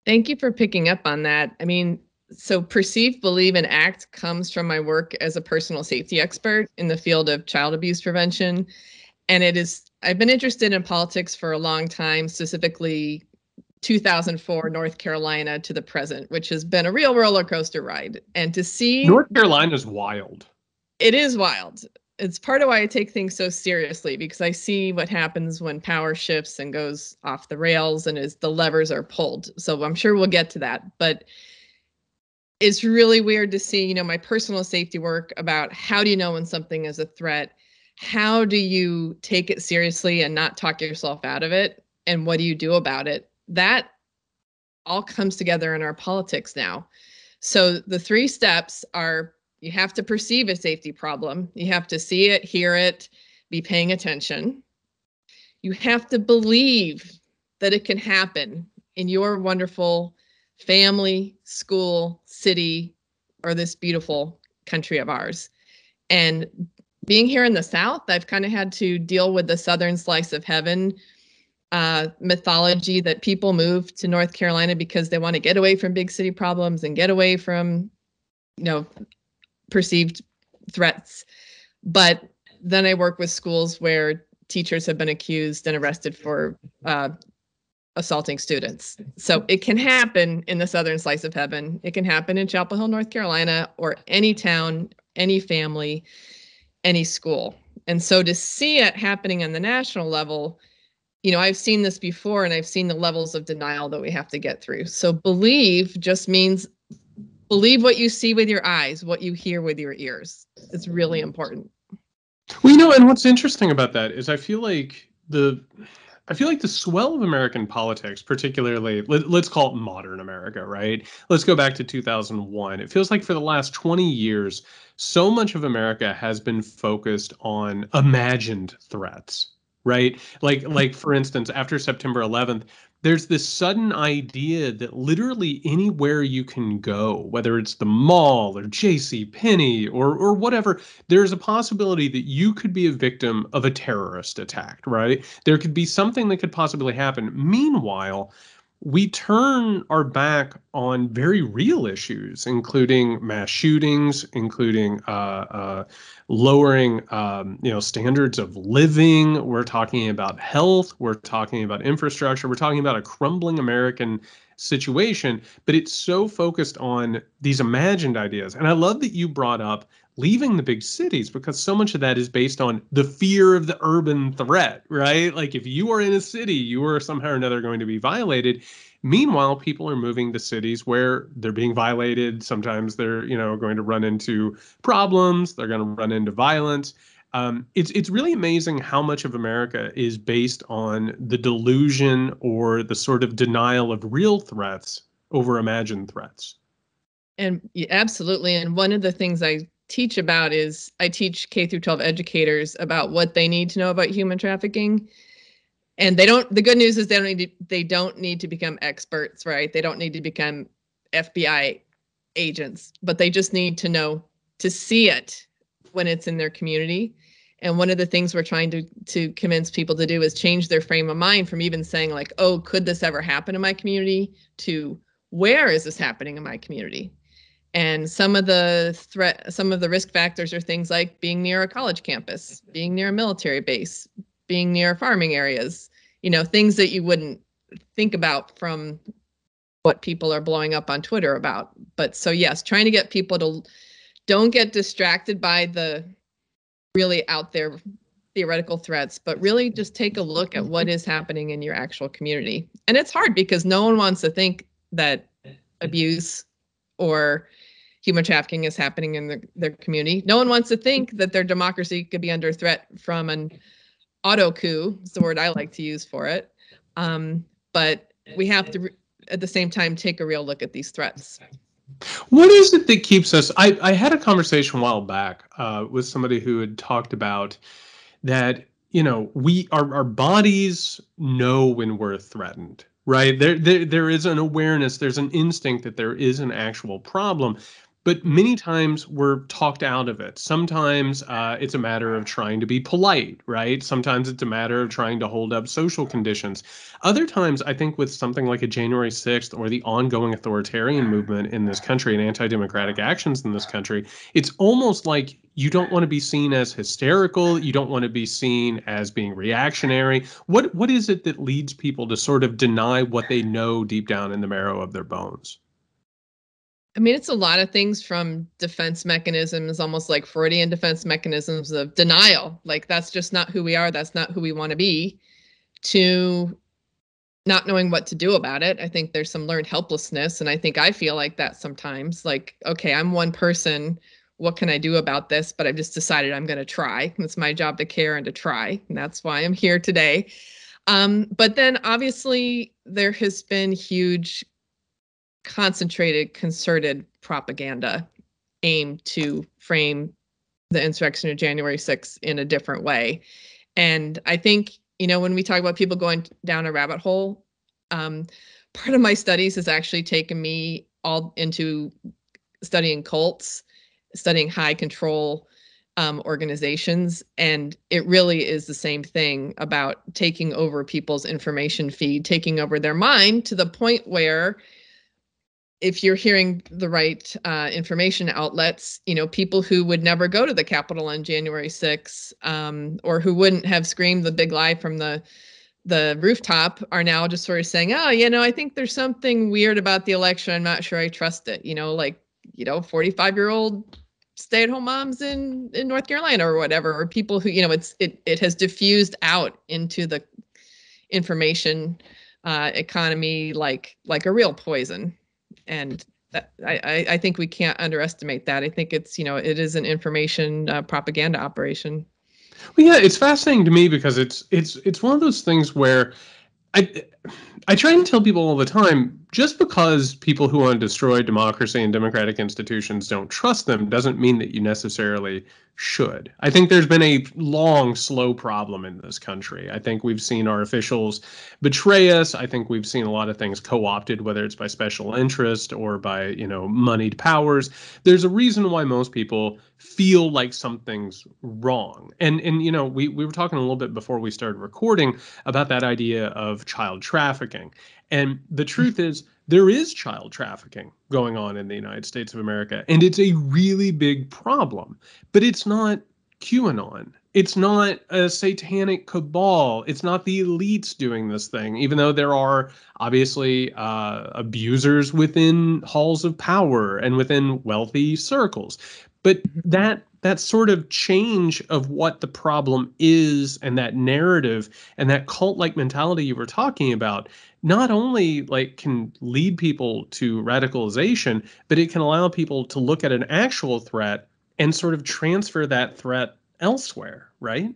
Thank you for picking up on that. I mean, so perceive, believe, and act comes from my work as a personal safety expert in the field of child abuse prevention. And it is, I've been interested in politics for a long time, specifically 2004 North Carolina to the present, which has been a real roller coaster ride. And to see North Carolina is wild. It is wild. It's part of why I take things so seriously because I see what happens when power shifts and goes off the rails and as the levers are pulled. So I'm sure we'll get to that. But it's really weird to see, you know, my personal safety work about how do you know when something is a threat? How do you take it seriously and not talk yourself out of it? And what do you do about it? That all comes together in our politics now. So the three steps are you have to perceive a safety problem, you have to see it, hear it, be paying attention. You have to believe that it can happen in your wonderful family, school, city, or this beautiful country of ours. And being here in the South, I've kind of had to deal with the southern slice of heaven uh, mythology that people move to North Carolina because they want to get away from big city problems and get away from, you know, perceived threats. But then I work with schools where teachers have been accused and arrested for uh, assaulting students. So mm-hmm. it can happen in the southern slice of heaven. It can happen in Chapel Hill, North Carolina, or any town, any family, any school. And so to see it happening on the national level, you know, I've seen this before and I've seen the levels of denial that we have to get through. So believe just means believe what you see with your eyes, what you hear with your ears. It's really important. Well, you know, and what's interesting about that is I feel like the I feel like the swell of American politics, particularly, let, us call it modern America, right? Let's go back to 2001. It feels like for the last 20 years, so much of America has been focused on imagined threats, right? Like, like for instance, after September 11th, there's this sudden idea that literally anywhere you can go, whether it's the mall or J.C. Penney or or whatever, there's a possibility that you could be a victim of a terrorist attack, right? There could be something that could possibly happen. Meanwhile, we turn our back on very real issues, including mass shootings, including uh, uh, lowering, um, you know, standards of living. We're talking about health. We're talking about infrastructure. We're talking about a crumbling American situation. But it's so focused on these imagined ideas. And I love that you brought up leaving the big cities because so much of that is based on the fear of the urban threat, right? Like if you are in a city, you are somehow or another going to be violated. Meanwhile, people are moving to cities where they're being violated. Sometimes they're, you know, going to run into problems. They're going to run into violence. um, it's it's really amazing how much of America is based on the delusion or the sort of denial of real threats over imagined threats. And absolutely. And one of the things I teach about is I teach K through 12 educators about what they need to know about human trafficking. And they don't the good news is they don't need to, they don't need to become experts, right? They don't need to become FBI agents, but they just need to know to see it when it's in their community. And one of the things we're trying to to convince people to do is change their frame of mind from even saying like, "Oh, could this ever happen in my community?" to "Where is this happening in my community?" And some of the threat, some of the risk factors are things like being near a college campus, being near a military base, being near farming areas, you know, things that you wouldn't think about from what people are blowing up on Twitter about. But so, yes, trying to get people to don't get distracted by the really out there theoretical threats, but really just take a look at what is happening in your actual community. And it's hard because no one wants to think that abuse or human trafficking is happening in the, their community. No one wants to think that their democracy could be under threat from an auto coup. It's the word I like to use for it. Um, but we have to, at the same time, take a real look at these threats. What is it that keeps us? I, I had a conversation a while back uh, with somebody who had talked about that. You know, we our our bodies know when we're threatened right there, there there is an awareness there's an instinct that there is an actual problem but many times we're talked out of it. Sometimes uh, it's a matter of trying to be polite, right? Sometimes it's a matter of trying to hold up social conditions. Other times, I think with something like a January 6th or the ongoing authoritarian movement in this country and anti democratic actions in this country, it's almost like you don't want to be seen as hysterical. You don't want to be seen as being reactionary. What What is it that leads people to sort of deny what they know deep down in the marrow of their bones? I mean, it's a lot of things from defense mechanisms, almost like Freudian defense mechanisms of denial. Like, that's just not who we are. That's not who we want to be, to not knowing what to do about it. I think there's some learned helplessness. And I think I feel like that sometimes. Like, okay, I'm one person. What can I do about this? But I've just decided I'm going to try. It's my job to care and to try. And that's why I'm here today. Um, but then obviously, there has been huge concentrated, concerted propaganda aimed to frame the insurrection of January 6th in a different way. And I think, you know, when we talk about people going down a rabbit hole, um, part of my studies has actually taken me all into studying cults, studying high control um, organizations. And it really is the same thing about taking over people's information feed, taking over their mind to the point where if you're hearing the right uh, information outlets, you know, people who would never go to the Capitol on January 6th, um, or who wouldn't have screamed the big lie from the the rooftop, are now just sort of saying, "Oh, you know, I think there's something weird about the election. I'm not sure I trust it." You know, like you know, 45 year old stay-at-home moms in in North Carolina or whatever, or people who you know, it's it it has diffused out into the information uh, economy like like a real poison and I, I think we can't underestimate that. I think it's you know it is an information uh, propaganda operation. Well, yeah, it's fascinating to me because it's it's it's one of those things where I I try and tell people all the time just because people who want to destroy democracy and democratic institutions don't trust them doesn't mean that you necessarily should. I think there's been a long, slow problem in this country. I think we've seen our officials betray us. I think we've seen a lot of things co-opted, whether it's by special interest or by, you know, moneyed powers. There's a reason why most people feel like something's wrong. And and you know, we, we were talking a little bit before we started recording about that idea of child trafficking. And the truth is there is child trafficking going on in the United States of America, and it's a really big problem. But it's not QAnon. It's not a satanic cabal. It's not the elites doing this thing, even though there are obviously uh, abusers within halls of power and within wealthy circles. But that that sort of change of what the problem is and that narrative and that cult like mentality you were talking about not only like can lead people to radicalization, but it can allow people to look at an actual threat and sort of transfer that threat elsewhere, right?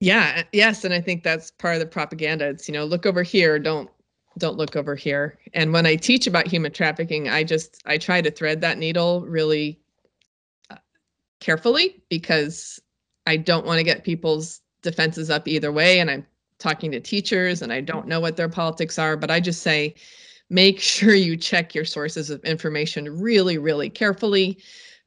Yeah, yes, and I think that's part of the propaganda. It's, you know, look over here, don't don't look over here. And when I teach about human trafficking, I just I try to thread that needle really uh, carefully because I don't want to get people's defenses up either way and I'm talking to teachers and I don't know what their politics are, but I just say make sure you check your sources of information really really carefully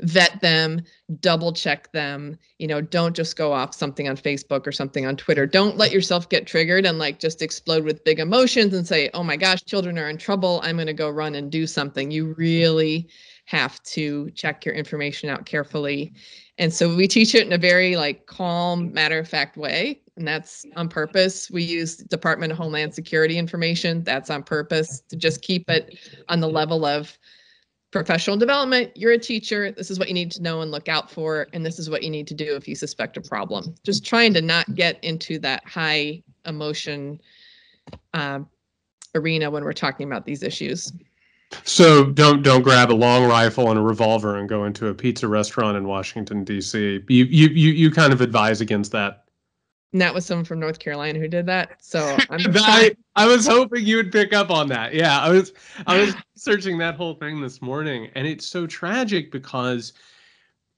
vet them double check them you know don't just go off something on facebook or something on twitter. Don't let yourself get triggered and like just explode with big emotions and say oh my gosh children are in trouble. I'm going to go run and do something. You really have to check your information out carefully. And so we teach it in a very like calm matter of fact way and that's on purpose. We use department of homeland security information. That's on purpose to just keep it on the level of professional development. You're a teacher. This is what you need to know and look out for and this is what you need to do if you suspect a problem. Just trying to not get into that high emotion uh, arena when we're talking about these issues. So don't don't grab a long rifle and a revolver and go into a pizza restaurant in washington d.c you you you, you kind of advise against that and that was someone from North Carolina who did that. So I'm I, I was hoping you would pick up on that. Yeah, I was I was searching that whole thing this morning, and it's so tragic because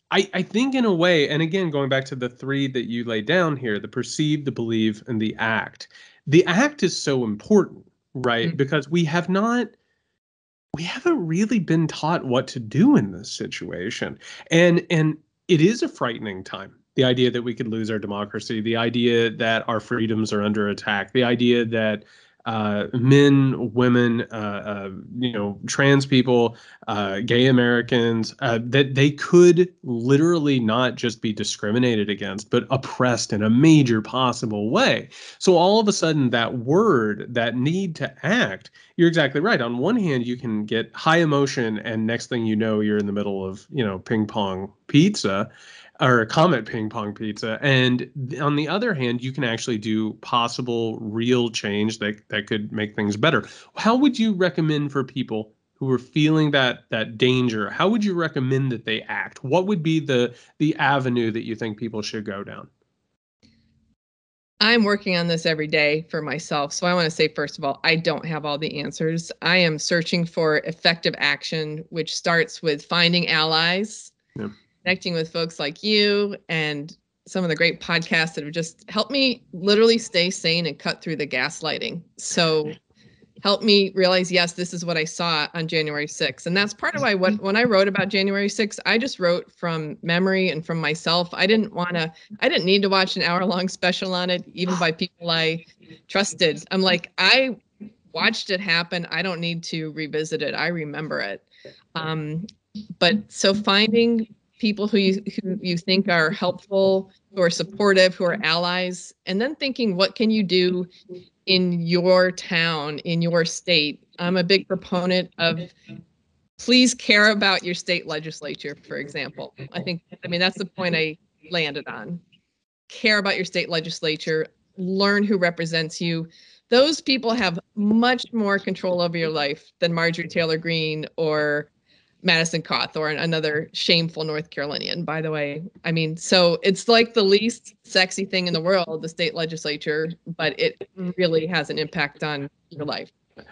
I I think in a way, and again going back to the three that you laid down here, the perceive, the believe, and the act. The act is so important, right? Mm-hmm. Because we have not we haven't really been taught what to do in this situation. And and it is a frightening time the idea that we could lose our democracy, the idea that our freedoms are under attack, the idea that uh, men, women, uh, uh, you know, trans people, uh, gay Americans, uh, that they could literally not just be discriminated against, but oppressed in a major possible way. So all of a sudden, that word, that need to act, you're exactly right. On one hand, you can get high emotion, and next thing you know, you're in the middle of, you know, ping pong pizza or a Comet ping pong pizza. And on the other hand, you can actually do possible real change that that could make things better. How would you recommend for people who are feeling that that danger? How would you recommend that they act? What would be the the avenue that you think people should go down? I'm working on this every day for myself. So I want to say, first of all, I don't have all the answers. I am searching for effective action, which starts with finding allies connecting with folks like you and some of the great podcasts that have just helped me literally stay sane and cut through the gaslighting. So help me realize yes this is what i saw on january 6th and that's part of why what, when i wrote about january 6th i just wrote from memory and from myself. I didn't want to i didn't need to watch an hour long special on it even by people i trusted. I'm like i watched it happen. I don't need to revisit it. I remember it. Um, but so finding people who you who you think are helpful, who are supportive, who are allies, and then thinking what can you do in your town, in your state. I'm a big proponent of please care about your state legislature, for example. I think I mean that's the point I landed on. Care about your state legislature, learn who represents you. Those people have much more control over your life than Marjorie Taylor Greene or Madison Cawthorn, another shameful North Carolinian, by the way. I mean, so it's like the least sexy thing in the world, the state legislature, but it really has an impact on your life.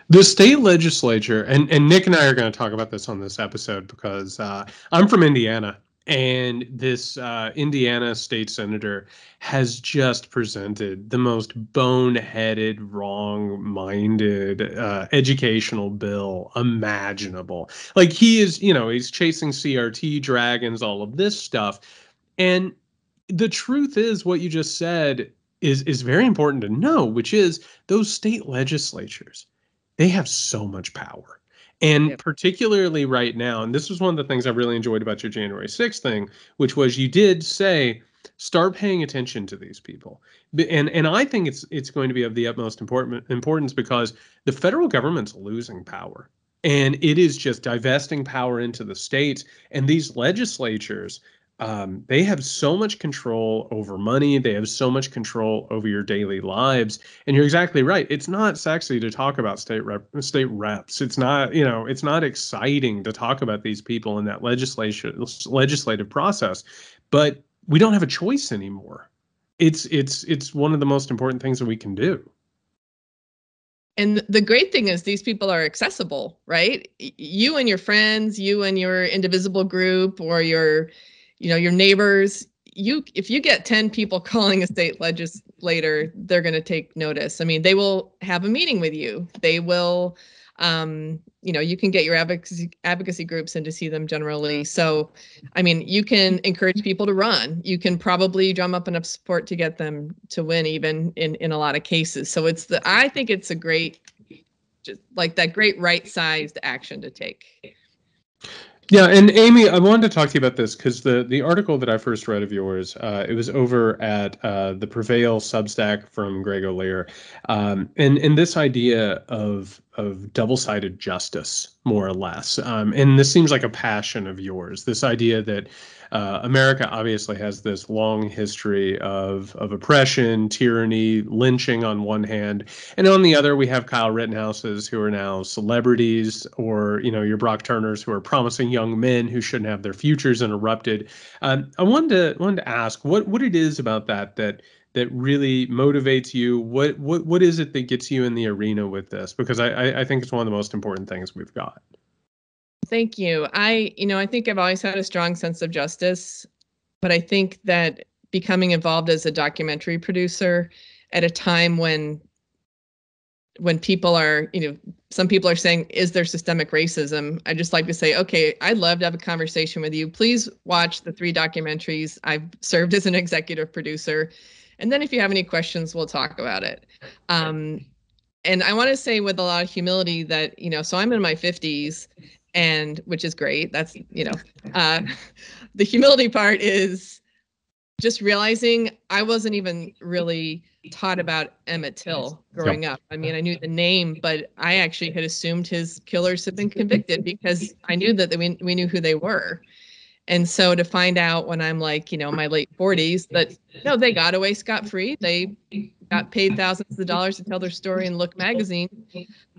The state legislature, and, and Nick and I are going to talk about this on this episode because uh, I'm from Indiana and this uh, Indiana state senator has just presented the most boneheaded, wrong minded uh, educational bill imaginable. Like, he is, you know, he's chasing CRT dragons, all of this stuff. And the truth is, what you just said is, is very important to know, which is those state legislatures, they have so much power and yep. particularly right now, and this was one of the things I really enjoyed about your January 6th thing, which was you did say start paying attention to these people. And and I think it's it's going to be of the utmost important importance because the federal government's losing power. And it is just divesting power into the states and these legislatures um, they have so much control over money. They have so much control over your daily lives. And you're exactly right. It's not sexy to talk about state rep, state reps. It's not, you know, it's not exciting to talk about these people in that legislation legislative process. But we don't have a choice anymore. It's it's it's one of the most important things that we can do. And the great thing is these people are accessible, right? You and your friends, you and your indivisible group or your you know, your neighbors, you if you get 10 people calling a state legislator, they're going to take notice. I mean, they will have a meeting with you. They will um, you know, you can get your advocacy advocacy groups in to see them generally. So, I mean, you can encourage people to run. You can probably drum up enough support to get them to win, even in in a lot of cases. So it's the I think it's a great, just like that great right sized action to take. Yeah, and Amy, I wanted to talk to you about this because the the article that I first read of yours, uh, it was over at uh, the Prevail Substack from Greg Olear, um, and and this idea of of double sided justice, more or less, um, and this seems like a passion of yours. This idea that uh, America obviously has this long history of of oppression, tyranny, lynching on one hand, and on the other we have Kyle Rittenhouses who are now celebrities, or you know your Brock Turners who are promising young men who shouldn't have their futures interrupted. Um, I wanted to wanted to ask what what it is about that that that really motivates you. What what what is it that gets you in the arena with this? Because I I think it's one of the most important things we've got. Thank you. I, you know, I think I've always had a strong sense of justice, but I think that becoming involved as a documentary producer at a time when when people are, you know, some people are saying, is there systemic racism? I just like to say, okay, I'd love to have a conversation with you. Please watch the three documentaries. I've served as an executive producer. And then if you have any questions, we'll talk about it. Um, and I want to say with a lot of humility that, you know, so I'm in my 50s and which is great. That's you know, uh, the humility part is just realizing I wasn't even really taught about Emmett Till growing yep. up. I mean, I knew the name, but I actually had assumed his killers had been convicted because I knew that we we knew who they were. And so to find out when I'm like, you know, my late 40s that no, they got away scot free. They got paid thousands of dollars to tell their story in Look magazine.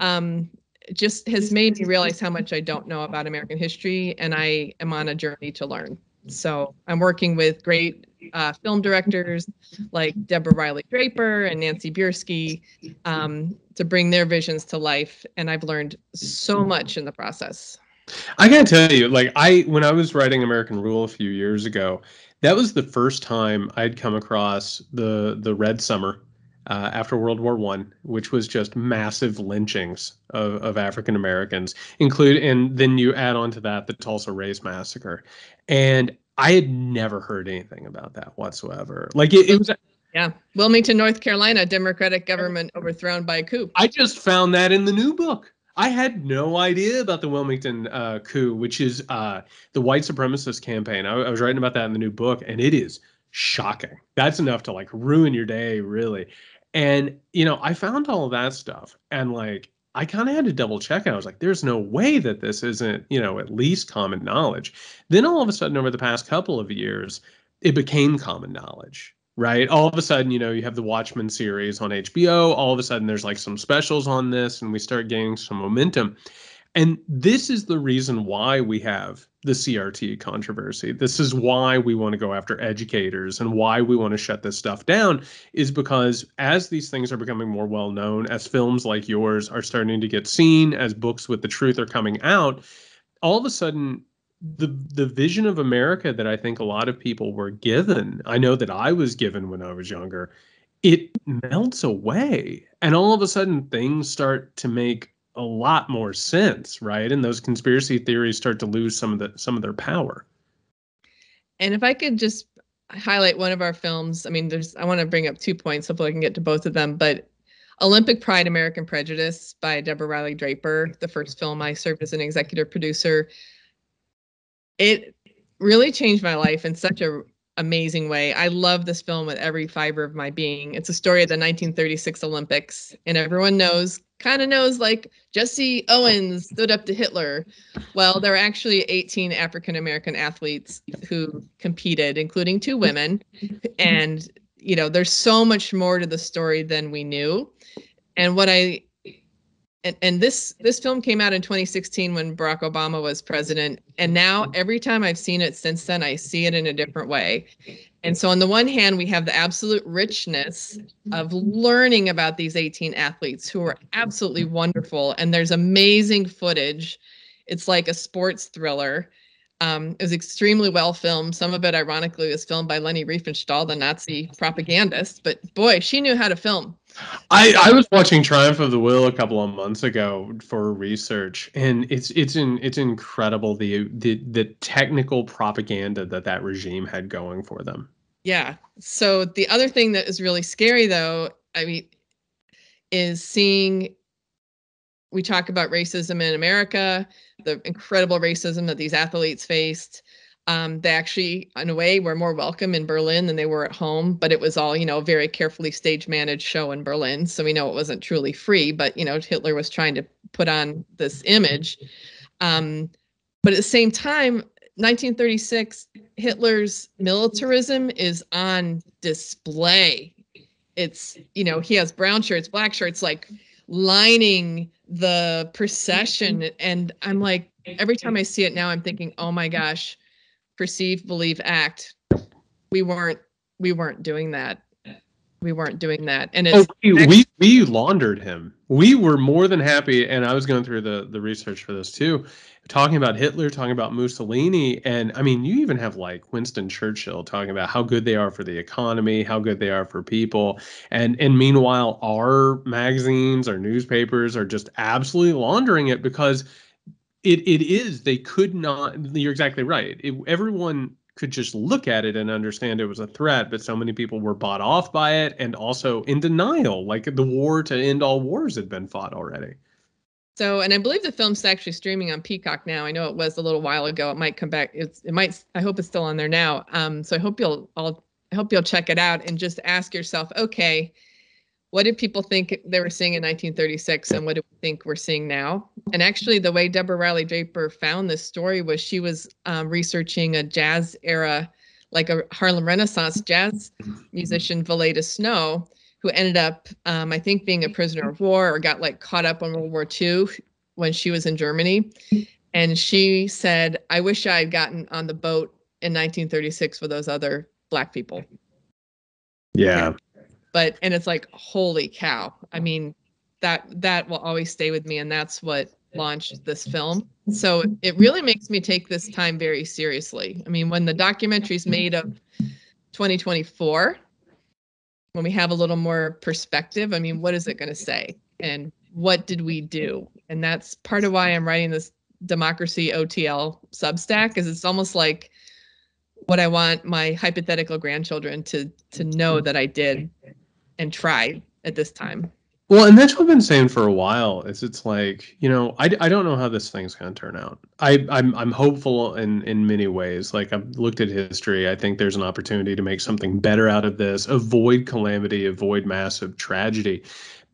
Um, just has made me realize how much I don't know about American history, and I am on a journey to learn. So I'm working with great uh, film directors like Deborah Riley Draper and Nancy Buirski um, to bring their visions to life, and I've learned so much in the process. I gotta tell you, like I when I was writing American Rule a few years ago, that was the first time I'd come across the the Red Summer uh, after World War One, which was just massive lynchings of, of African Americans, include and then you add on to that the Tulsa Race Massacre, and I had never heard anything about that whatsoever. Like it, it was. Yeah, Wilmington, North Carolina, Democratic government overthrown by a coup. I just found that in the new book. I had no idea about the Wilmington uh, coup, which is uh, the white supremacist campaign. I, I was writing about that in the new book, and it is shocking. That's enough to like ruin your day, really. And, you know, I found all that stuff and like, I kind of had to double check. I was like, there's no way that this isn't, you know, at least common knowledge. Then all of a sudden, over the past couple of years, it became common knowledge, right? All of a sudden, you know, you have the Watchmen series on HBO. All of a sudden, there's like some specials on this, and we start gaining some momentum. And this is the reason why we have the CRT controversy. This is why we want to go after educators and why we want to shut this stuff down is because as these things are becoming more well known, as films like yours are starting to get seen, as books with the truth are coming out, all of a sudden the the vision of America that I think a lot of people were given, I know that I was given when I was younger, it melts away. And all of a sudden things start to make a lot more sense, right? And those conspiracy theories start to lose some of the some of their power. And if I could just highlight one of our films, I mean, there's I want to bring up two points. Hopefully, I can get to both of them. But Olympic Pride, American Prejudice by Deborah Riley Draper, the first film I served as an executive producer. It really changed my life in such a amazing way. I love this film with every fiber of my being. It's a story of the 1936 Olympics, and everyone knows, kind of knows, like Jesse Owens stood up to Hitler. Well, there were actually 18 African American athletes who competed, including two women. And, you know, there's so much more to the story than we knew. And what I and, and this this film came out in 2016 when Barack Obama was president and now every time I've seen it since then I see it in a different way And so, on the one hand, we have the absolute richness of learning about these 18 athletes who are absolutely wonderful. And there's amazing footage. It's like a sports thriller. Um, it was extremely well filmed. Some of it, ironically, was filmed by Leni Riefenstahl, the Nazi propagandist. But boy, she knew how to film. I, I was watching Triumph of the Will a couple of months ago for research, and it's it's in it's incredible the the the technical propaganda that that regime had going for them. Yeah. So the other thing that is really scary, though, I mean, is seeing. We talk about racism in America, the incredible racism that these athletes faced. Um, they actually, in a way, were more welcome in Berlin than they were at home, but it was all, you know, a very carefully stage managed show in Berlin. So we know it wasn't truly free, but, you know, Hitler was trying to put on this image. Um, but at the same time, 1936, Hitler's militarism is on display. It's, you know, he has brown shirts, black shirts, like lining the procession. Mm-hmm. And I'm like, every time I see it now, I'm thinking, oh my mm-hmm. gosh, perceive believe act. We weren't we weren't doing that. We weren't doing that. And it's oh, we, we we laundered him we were more than happy and i was going through the the research for this too talking about hitler talking about mussolini and i mean you even have like winston churchill talking about how good they are for the economy how good they are for people and and meanwhile our magazines our newspapers are just absolutely laundering it because it it is they could not you're exactly right it, everyone could just look at it and understand it was a threat but so many people were bought off by it and also in denial like the war to end all wars had been fought already. So and i believe the film's actually streaming on peacock now. I know it was a little while ago. It might come back. It's it might i hope it's still on there now. Um so i hope you'll i'll i hope you'll check it out and just ask yourself okay what did people think they were seeing in 1936 and what do we think we're seeing now? And actually the way deborah riley draper found this story was she was um, researching a jazz era like a harlem renaissance jazz musician Valaida Snow who ended up um, i think being a prisoner of war or got like caught up in world war ii when she was in germany. And she said i wish i had gotten on the boat in 1936 with those other black people. Yeah but and it's like holy cow. I mean that that will always stay with me and that's what launched this mm-hmm. film. So it really makes me take this time very seriously. I mean when the documentary's made of 2024 when we have a little more perspective i mean what is it going to say? And what did we do? And that's part of why i'm writing this democracy otl substack is it's almost like what i want my hypothetical grandchildren to to know mm-hmm. that i did and try at this time. Well, and that's what I've been saying for a while. Is it's like you know I, I don't know how this thing's going to turn out. I I'm I'm hopeful in in many ways. Like I've looked at history. I think there's an opportunity to make something better out of this. Avoid calamity. Avoid massive tragedy.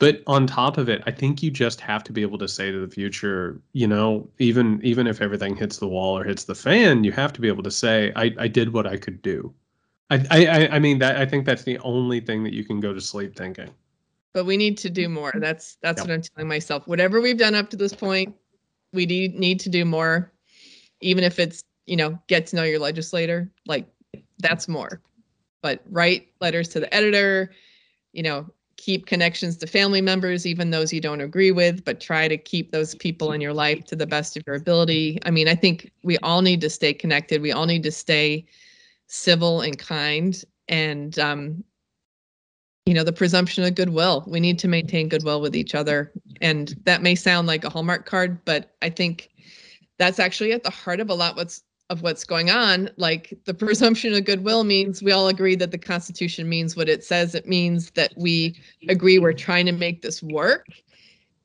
But on top of it, I think you just have to be able to say to the future, you know, even even if everything hits the wall or hits the fan, you have to be able to say, I, I did what I could do. I, I I mean that I think that's the only thing that you can go to sleep thinking. But we need to do more. That's that's yep. what I'm telling myself. Whatever we've done up to this point, we need need to do more. Even if it's you know get to know your legislator, like that's more. But write letters to the editor. You know, keep connections to family members, even those you don't agree with, but try to keep those people in your life to the best of your ability. I mean, I think we all need to stay connected. We all need to stay civil and kind and um, you know the presumption of goodwill. We need to maintain goodwill with each other. And that may sound like a hallmark card but i think that's actually at the heart of a lot what's of what's going on. Like the presumption of goodwill means we all agree that the constitution means what it says it means that we agree we're trying to make this work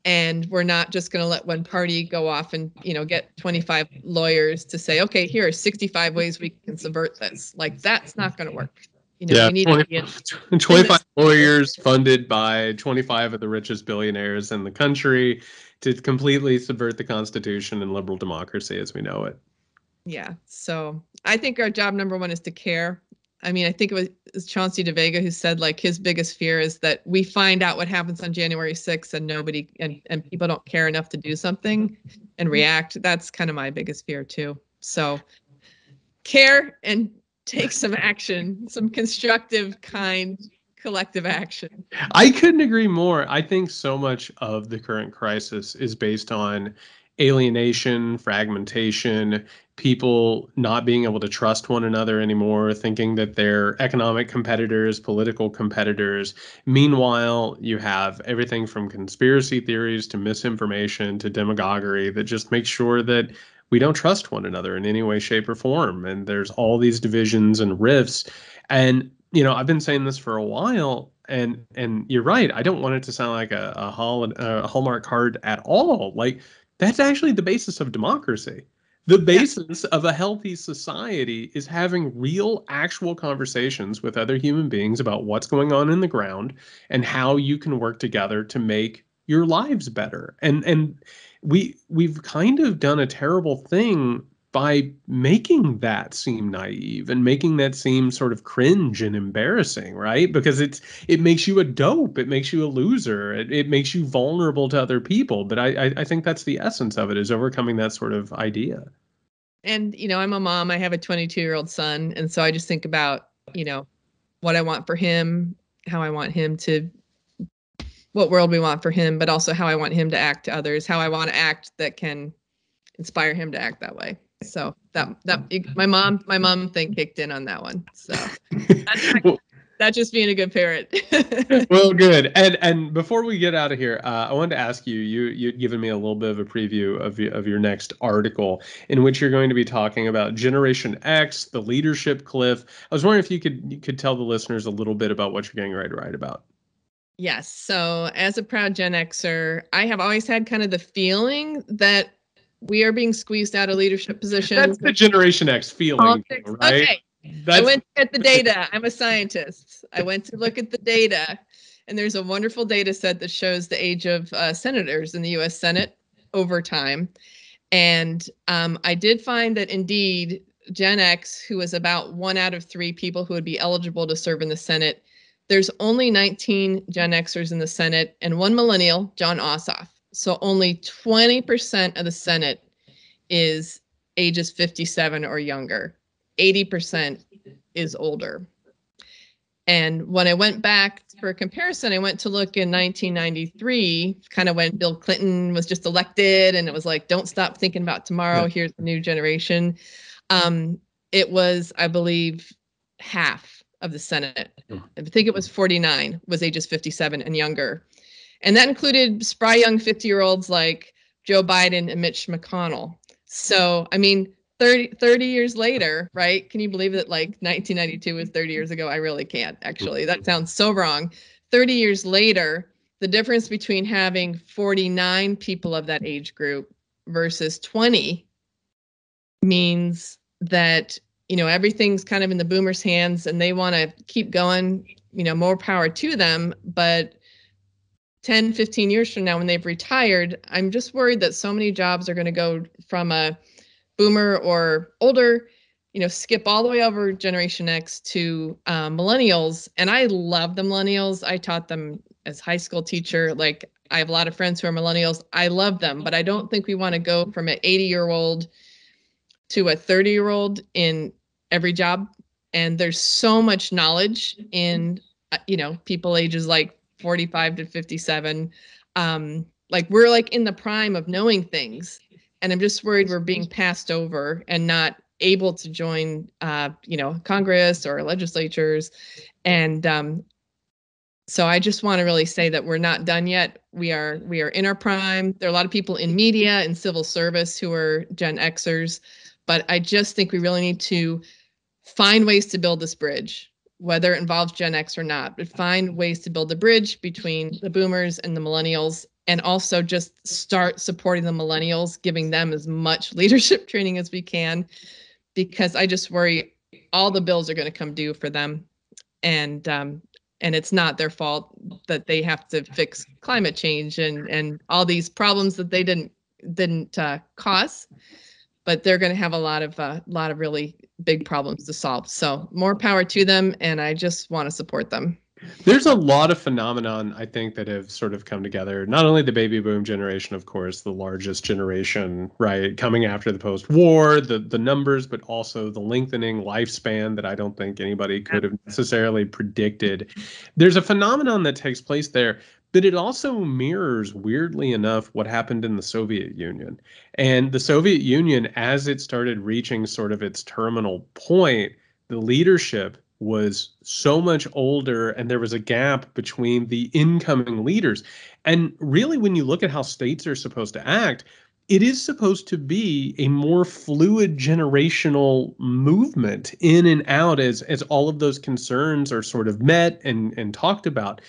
and we're not just going to let one party go off and you know get 25 lawyers to say okay here are 65 ways we can subvert this. Like that's not going to work. You know, yeah, 20, 25 lawyers funded by 25 of the richest billionaires in the country to completely subvert the constitution and liberal democracy as we know it. Yeah so i think our job number one is to care I mean, I think it was Chauncey DeVega who said like his biggest fear is that we find out what happens on January 6th and nobody and, and people don't care enough to do something and mm-hmm. react. That's kind of my biggest fear too. So care and take some action, some constructive, kind, collective action. I couldn't agree more. I think so much of the current crisis is based on alienation, fragmentation, people not being able to trust one another anymore, thinking that they're economic competitors, political competitors. Meanwhile, you have everything from conspiracy theories to misinformation to demagoguery that just makes sure that we don't trust one another in any way, shape, or form. And there's all these divisions and rifts. And, you know, I've been saying this for a while. And and you're right. I don't want it to sound like a, a, a hallmark card at all. Like that's actually the basis of democracy. The basis of a healthy society is having real, actual conversations with other human beings about what's going on in the ground and how you can work together to make your lives better. And and we we've kind of done a terrible thing by making that seem naive and making that seem sort of cringe and embarrassing, right? Because it's it makes you a dope, it makes you a loser, it, it makes you vulnerable to other people. But I, I I think that's the essence of it is overcoming that sort of idea. And you know, I'm a mom. I have a 22 year old son, and so I just think about you know what I want for him, how I want him to what world we want for him, but also how I want him to act to others, how I want to act that can inspire him to act that way so that that my mom my mom thing kicked in on that one. So that's, that's just being a good parent. Well good. And and before we get out of here uh, i wanted to ask you you you'd given me a little bit of a preview of, of your next article in which you're going to be talking about generation x the leadership cliff. I was wondering if you could you could tell the listeners a little bit about what you're getting ready to write about. Yes. So, as a proud Gen Xer, I have always had kind of the feeling that we are being squeezed out of leadership positions. That's the Generation X feeling, Politics. right? Okay. That's... I went at the data. I'm a scientist. I went to look at the data, and there's a wonderful data set that shows the age of uh, senators in the U.S. Senate over time. And um, I did find that indeed Gen X, who is about one out of three people who would be eligible to serve in the Senate, there's only 19 Gen Xers in the Senate and one millennial, Jon Ossoff. So only 20% of the Senate is ages 57 or younger. 80% is older. And when I went back for a comparison, I went to look in 1993, kind of when Bill Clinton was just elected, and it was like, don't stop thinking about tomorrow. Here's the new generation. Um, it was, I believe, half of the Senate. I think it was 49 was ages 57 and younger. And that included spry young 50 year olds like Joe Biden and Mitch McConnell. So, I mean, 30, 30 years later, right? Can you believe that like 1992 was 30 years ago? I really can't, actually. That sounds so wrong. 30 years later, the difference between having 49 people of that age group versus 20 means that you know everything's kind of in the boomers hands and they want to keep going you know more power to them but 10, 15 years from now when they've retired, I'm just worried that so many jobs are going to go from a boomer or older, you know, skip all the way over Generation X to um, millennials. And I love the millennials. I taught them as high school teacher. Like I have a lot of friends who are millennials. I love them, but I don't think we want to go from an 80 year old to a 30 year old in every job. And there's so much knowledge in, uh, you know, people ages like 45 to 57 um like we're like in the prime of knowing things and i'm just worried we're being passed over and not able to join uh you know congress or legislatures. And um so i just want to really say that we're not done yet. We are we are in our prime. There are a lot of people in media and civil service who are gen xers but i just think we really need to find ways to build this bridge whether it involves Gen X or not, but find ways to build a bridge between the boomers and the millennials, and also just start supporting the millennials, giving them as much leadership training as we can, because I just worry all the bills are going to come due for them, and um, and it's not their fault that they have to fix climate change and and all these problems that they didn't didn't uh, cause but they're going to have a lot of a uh, lot of really big problems to solve. So more power to them, and I just want to support them. There's a lot of phenomenon I think that have sort of come together. Not only the baby boom generation, of course, the largest generation, right, coming after the post-war, the the numbers, but also the lengthening lifespan that I don't think anybody could have necessarily predicted. There's a phenomenon that takes place there, but it also mirrors weirdly enough what happened in the Soviet Union. And the Soviet Union as it started reaching sort of its terminal point, the leadership was so much older and there was a gap between the incoming leaders. And really, when you look at how states are supposed to act, it is supposed to be a more fluid generational movement in and out as as all of those concerns are sort of met and and talked about.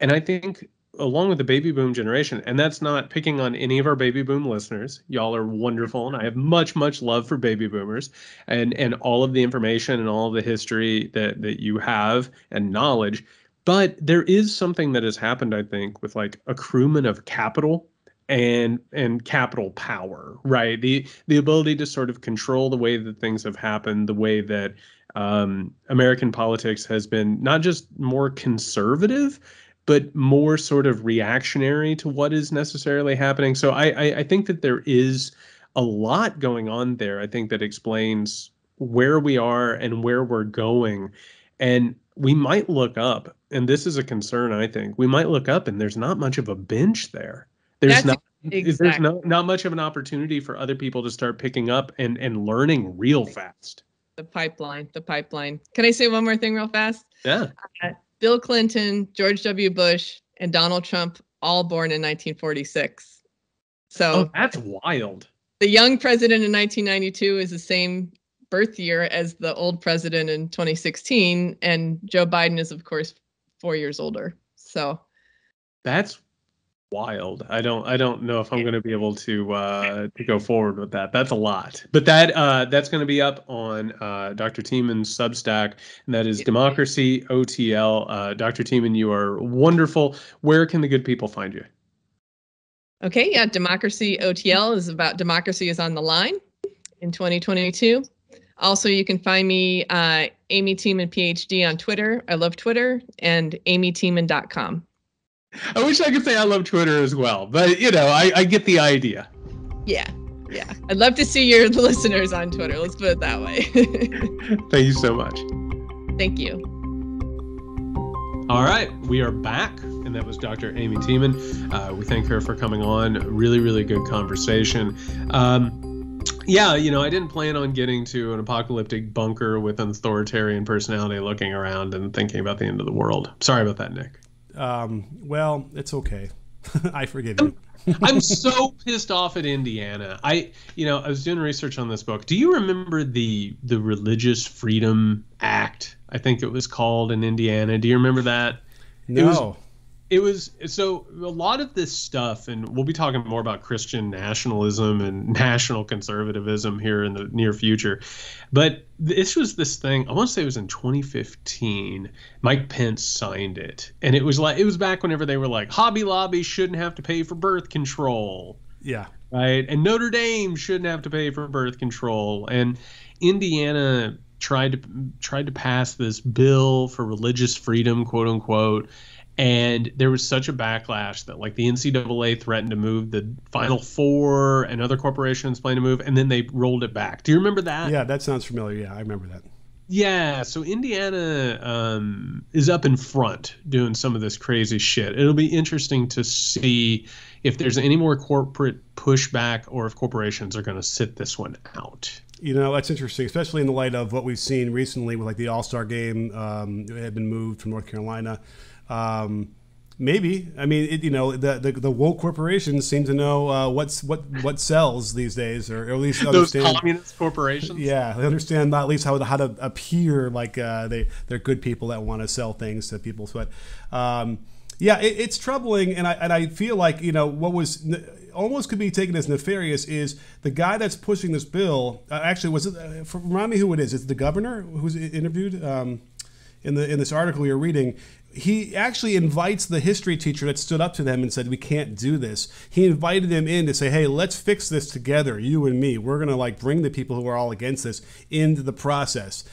And I think along with the baby boom generation, and that's not picking on any of our baby boom listeners. Y'all are wonderful, and I have much, much love for baby boomers and and all of the information and all of the history that that you have and knowledge. But there is something that has happened, I think, with like accruement of capital and and capital power, right? The the ability to sort of control the way that things have happened, the way that um, American politics has been not just more conservative, but more sort of reactionary to what is necessarily happening. So I, I, I think that there is a lot going on there. I think that explains where we are and where we're going. And we might look up, and this is a concern, I think. We might look up and there's not much of a bench there. There's That's not exactly. there's not, not much of an opportunity for other people to start picking up and, and learning real fast. The pipeline, the pipeline. Can I say one more thing real fast? Yeah. Uh, Bill Clinton, George W. Bush, and Donald Trump all born in 1946. So oh, that's wild. The young president in 1992 is the same birth year as the old president in 2016, and Joe Biden is, of course, four years older. So that's wild. I don't I don't know if I'm going to be able to uh, to go forward with that. That's a lot. But that uh, that's going to be up on uh, Dr. Tiemann's Substack, and that is Democracy OTL. Uh, Dr. Tiemann, you are wonderful. Where can the good people find you? Okay, yeah, Democracy OTL is about democracy is on the line in 2022. Also, you can find me uh, Amy Tiemann PhD on Twitter. I love Twitter and amytiemann.com. I wish I could say I love Twitter as well, but you know, I, I get the idea. Yeah. Yeah. I'd love to see your listeners on Twitter. Let's put it that way. Thank you so much. Thank you. All right, we are back, and that was Dr. Amy Tiemann. Uh, we thank her for coming on. Really, really good conversation. Um, yeah, you know, I didn't plan on getting to an apocalyptic bunker with an authoritarian personality looking around and thinking about the end of the world. Sorry about that, Nick. Um, well, it's okay. I forgive you. I'm so pissed off at Indiana. I, you know, I was doing research on this book. Do you remember the the Religious Freedom Act? I think it was called in Indiana. Do you remember that? No it was so a lot of this stuff and we'll be talking more about christian nationalism and national conservatism here in the near future but this was this thing i want to say it was in 2015 mike pence signed it and it was like it was back whenever they were like hobby lobby shouldn't have to pay for birth control. Yeah. Right and notre dame shouldn't have to pay for birth control and indiana tried to tried to pass this bill for religious freedom quote unquote and there was such a backlash that like the NCAA threatened to move the Final Four and other corporations plan to move, and then they rolled it back. Do you remember that? Yeah, that sounds familiar. Yeah, I remember that. Yeah, so Indiana um, is up in front doing some of this crazy shit. It'll be interesting to see if there's any more corporate pushback or if corporations are going to sit this one out. You know, that's interesting, especially in the light of what we've seen recently with like the All Star game um, had been moved from North Carolina. Um, maybe. I mean, it, you know, the, the, the woke corporations seem to know uh, what's what what sells these days, or, at least understand. Those communist corporations. Yeah, they understand at least how how to appear like uh, they they're good people that want to sell things to people. But um, yeah, it, it's troubling, and I and I feel like you know what was. almost could be taken as nefarious is the guy that's pushing this bill. Uh, actually, was it? Uh, remind me who it is. It's the governor who's interviewed. Um, in the in this article you're reading, he actually invites the history teacher that stood up to them and said, "We can't do this." He invited them in to say, "Hey, let's fix this together, you and me. We're gonna like bring the people who are all against this into the process."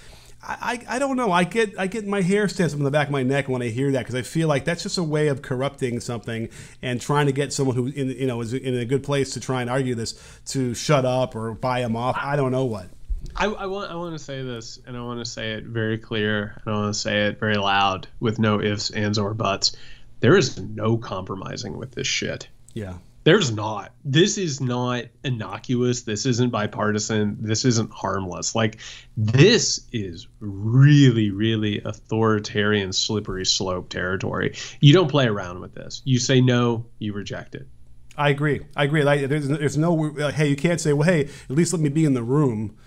I, I don't know. I get I get my hair stands up on the back of my neck when I hear that because I feel like that's just a way of corrupting something and trying to get someone who in, you know is in a good place to try and argue this to shut up or buy him off. I don't know what. I, I, want I want to say this, and I want to say it very clear, and I want to say it very loud, with no ifs, ands, or buts. There is no compromising with this shit. Yeah. There's not. This is not innocuous. This isn't bipartisan. This isn't harmless. Like, this is really, really authoritarian, slippery slope territory. You don't play around with this. You say no, you reject it. I agree. I agree. Like, there's, there's no, hey, you can't say, well, hey, at least let me be in the room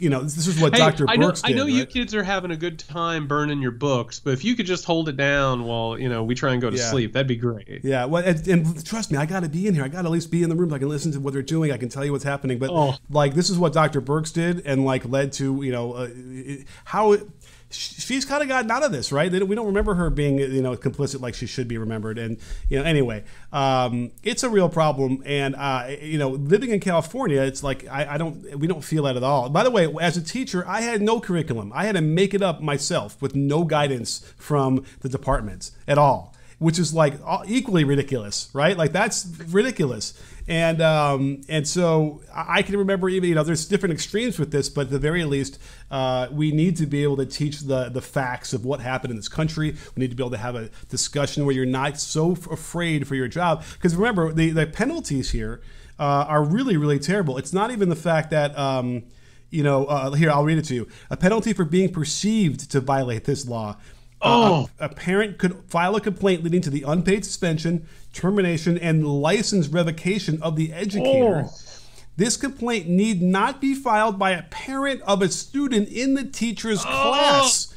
you know, this is what hey, Dr. I know, did. I know right? you kids are having a good time burning your books, but if you could just hold it down while you know we try and go to yeah. sleep, that'd be great. Yeah, well, and, and trust me, I got to be in here. I got to at least be in the room. So I can listen to what they're doing. I can tell you what's happening. But oh. like, this is what Dr. Birx did, and like led to you know uh, how. She's kind of gotten out of this, right? we don't remember her being, you know, complicit like she should be remembered. And you know, anyway, um, it's a real problem. And uh, you know, living in California, it's like I, I, don't, we don't feel that at all. By the way, as a teacher, I had no curriculum. I had to make it up myself with no guidance from the departments at all which is like equally ridiculous, right? Like that's ridiculous. And um, and so I can remember even you know there's different extremes with this, but at the very least uh, we need to be able to teach the the facts of what happened in this country. We need to be able to have a discussion where you're not so afraid for your job because remember the the penalties here uh, are really really terrible. It's not even the fact that. Um, you know, uh, here I'll read it to you. A penalty for being perceived to violate this law Uh, oh. A, a, parent could file a complaint leading to the unpaid suspension, termination, and license revocation of the educator. Oh. This complaint need not be filed by a parent of a student in the teacher's oh. class.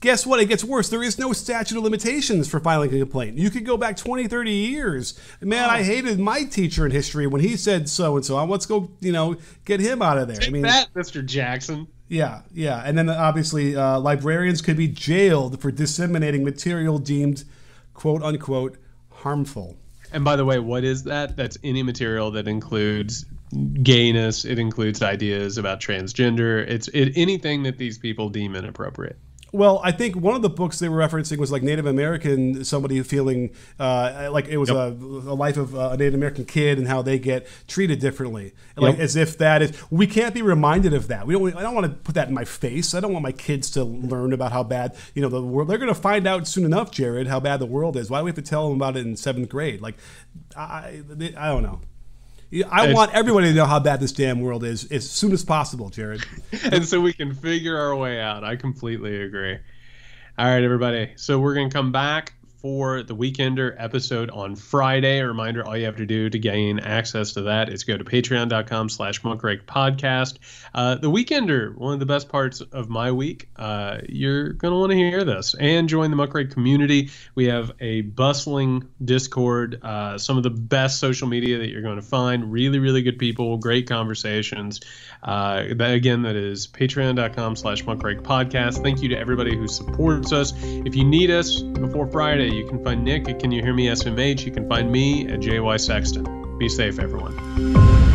Guess what? It gets worse. There is no statute of limitations for filing a complaint. You could go back 20, 30 years. Man, I oh. hated my teacher in history when he said so and so. Let's go, you know, get him out of there. Take I mean, that, Mr. Jackson. Yeah, yeah, and then obviously uh, librarians could be jailed for disseminating material deemed "quote unquote" harmful. And by the way, what is that? That's any material that includes gayness. It includes ideas about transgender. It's it, anything that these people deem inappropriate. Well, I think one of the books they were referencing was like Native American, somebody feeling uh, like it was yep. a, a, life of a Native American kid and how they get treated differently, like yep. as if that is. We can't be reminded of that. We don't. I don't want to put that in my face. I don't want my kids to learn about how bad you know the world. They're going to find out soon enough, Jared, how bad the world is. Why do we have to tell them about it in seventh grade? Like, I, I don't know. I want everybody to know how bad this damn world is as soon as possible, Jared. and so we can figure our way out. I completely agree. All right, everybody. So we're going to come back for the Weekender episode on Friday. A reminder, all you have to do to gain access to that is go to patreon.com slash podcast. Uh, the Weekender, one of the best parts of my week. Uh, you're going to want to hear this and join the Muckrake community. We have a bustling Discord, uh, some of the best social media that you're going to find. Really, really good people, great conversations. Uh, that again, that is patreon.com slash podcast. Thank you to everybody who supports us. If you need us before You can find Nick at Can You Hear Me SMH. You can find me at JY Sexton. Be safe, everyone.